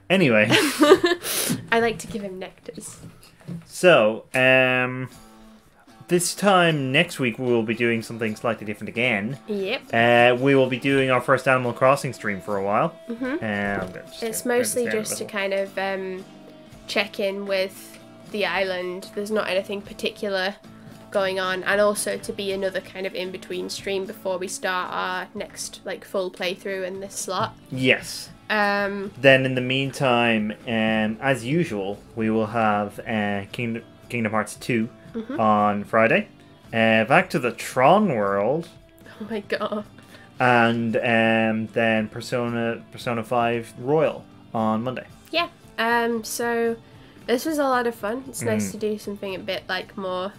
Anyway, I like to give him nectars. so um, this time next week we will be doing something slightly different again. Yep. Uh, we will be doing our first Animal Crossing stream for a while. hmm Um, It's mostly just to kind of um, check in with the island. There's not anything particular going on, and also to be another kind of in between stream before we start our next like full playthrough in this slot. Yes. Um, Then in the meantime, um, as usual, we will have uh, Kingdom, Kingdom Hearts 2 Mm-hmm. on Friday. Uh, back to the Tron world, oh my god. and um, then Persona Persona 5 Royal on Monday. Yeah. Um, so this was a lot of fun. It's nice Mm. to do something a bit like more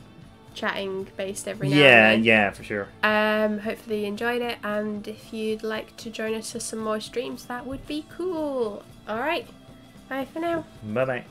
chatting based every now Yeah, and then. yeah, for sure. Um, hopefully you enjoyed it, and if you'd like to join us for some more streams, that would be cool. All right, bye for now. Bye bye.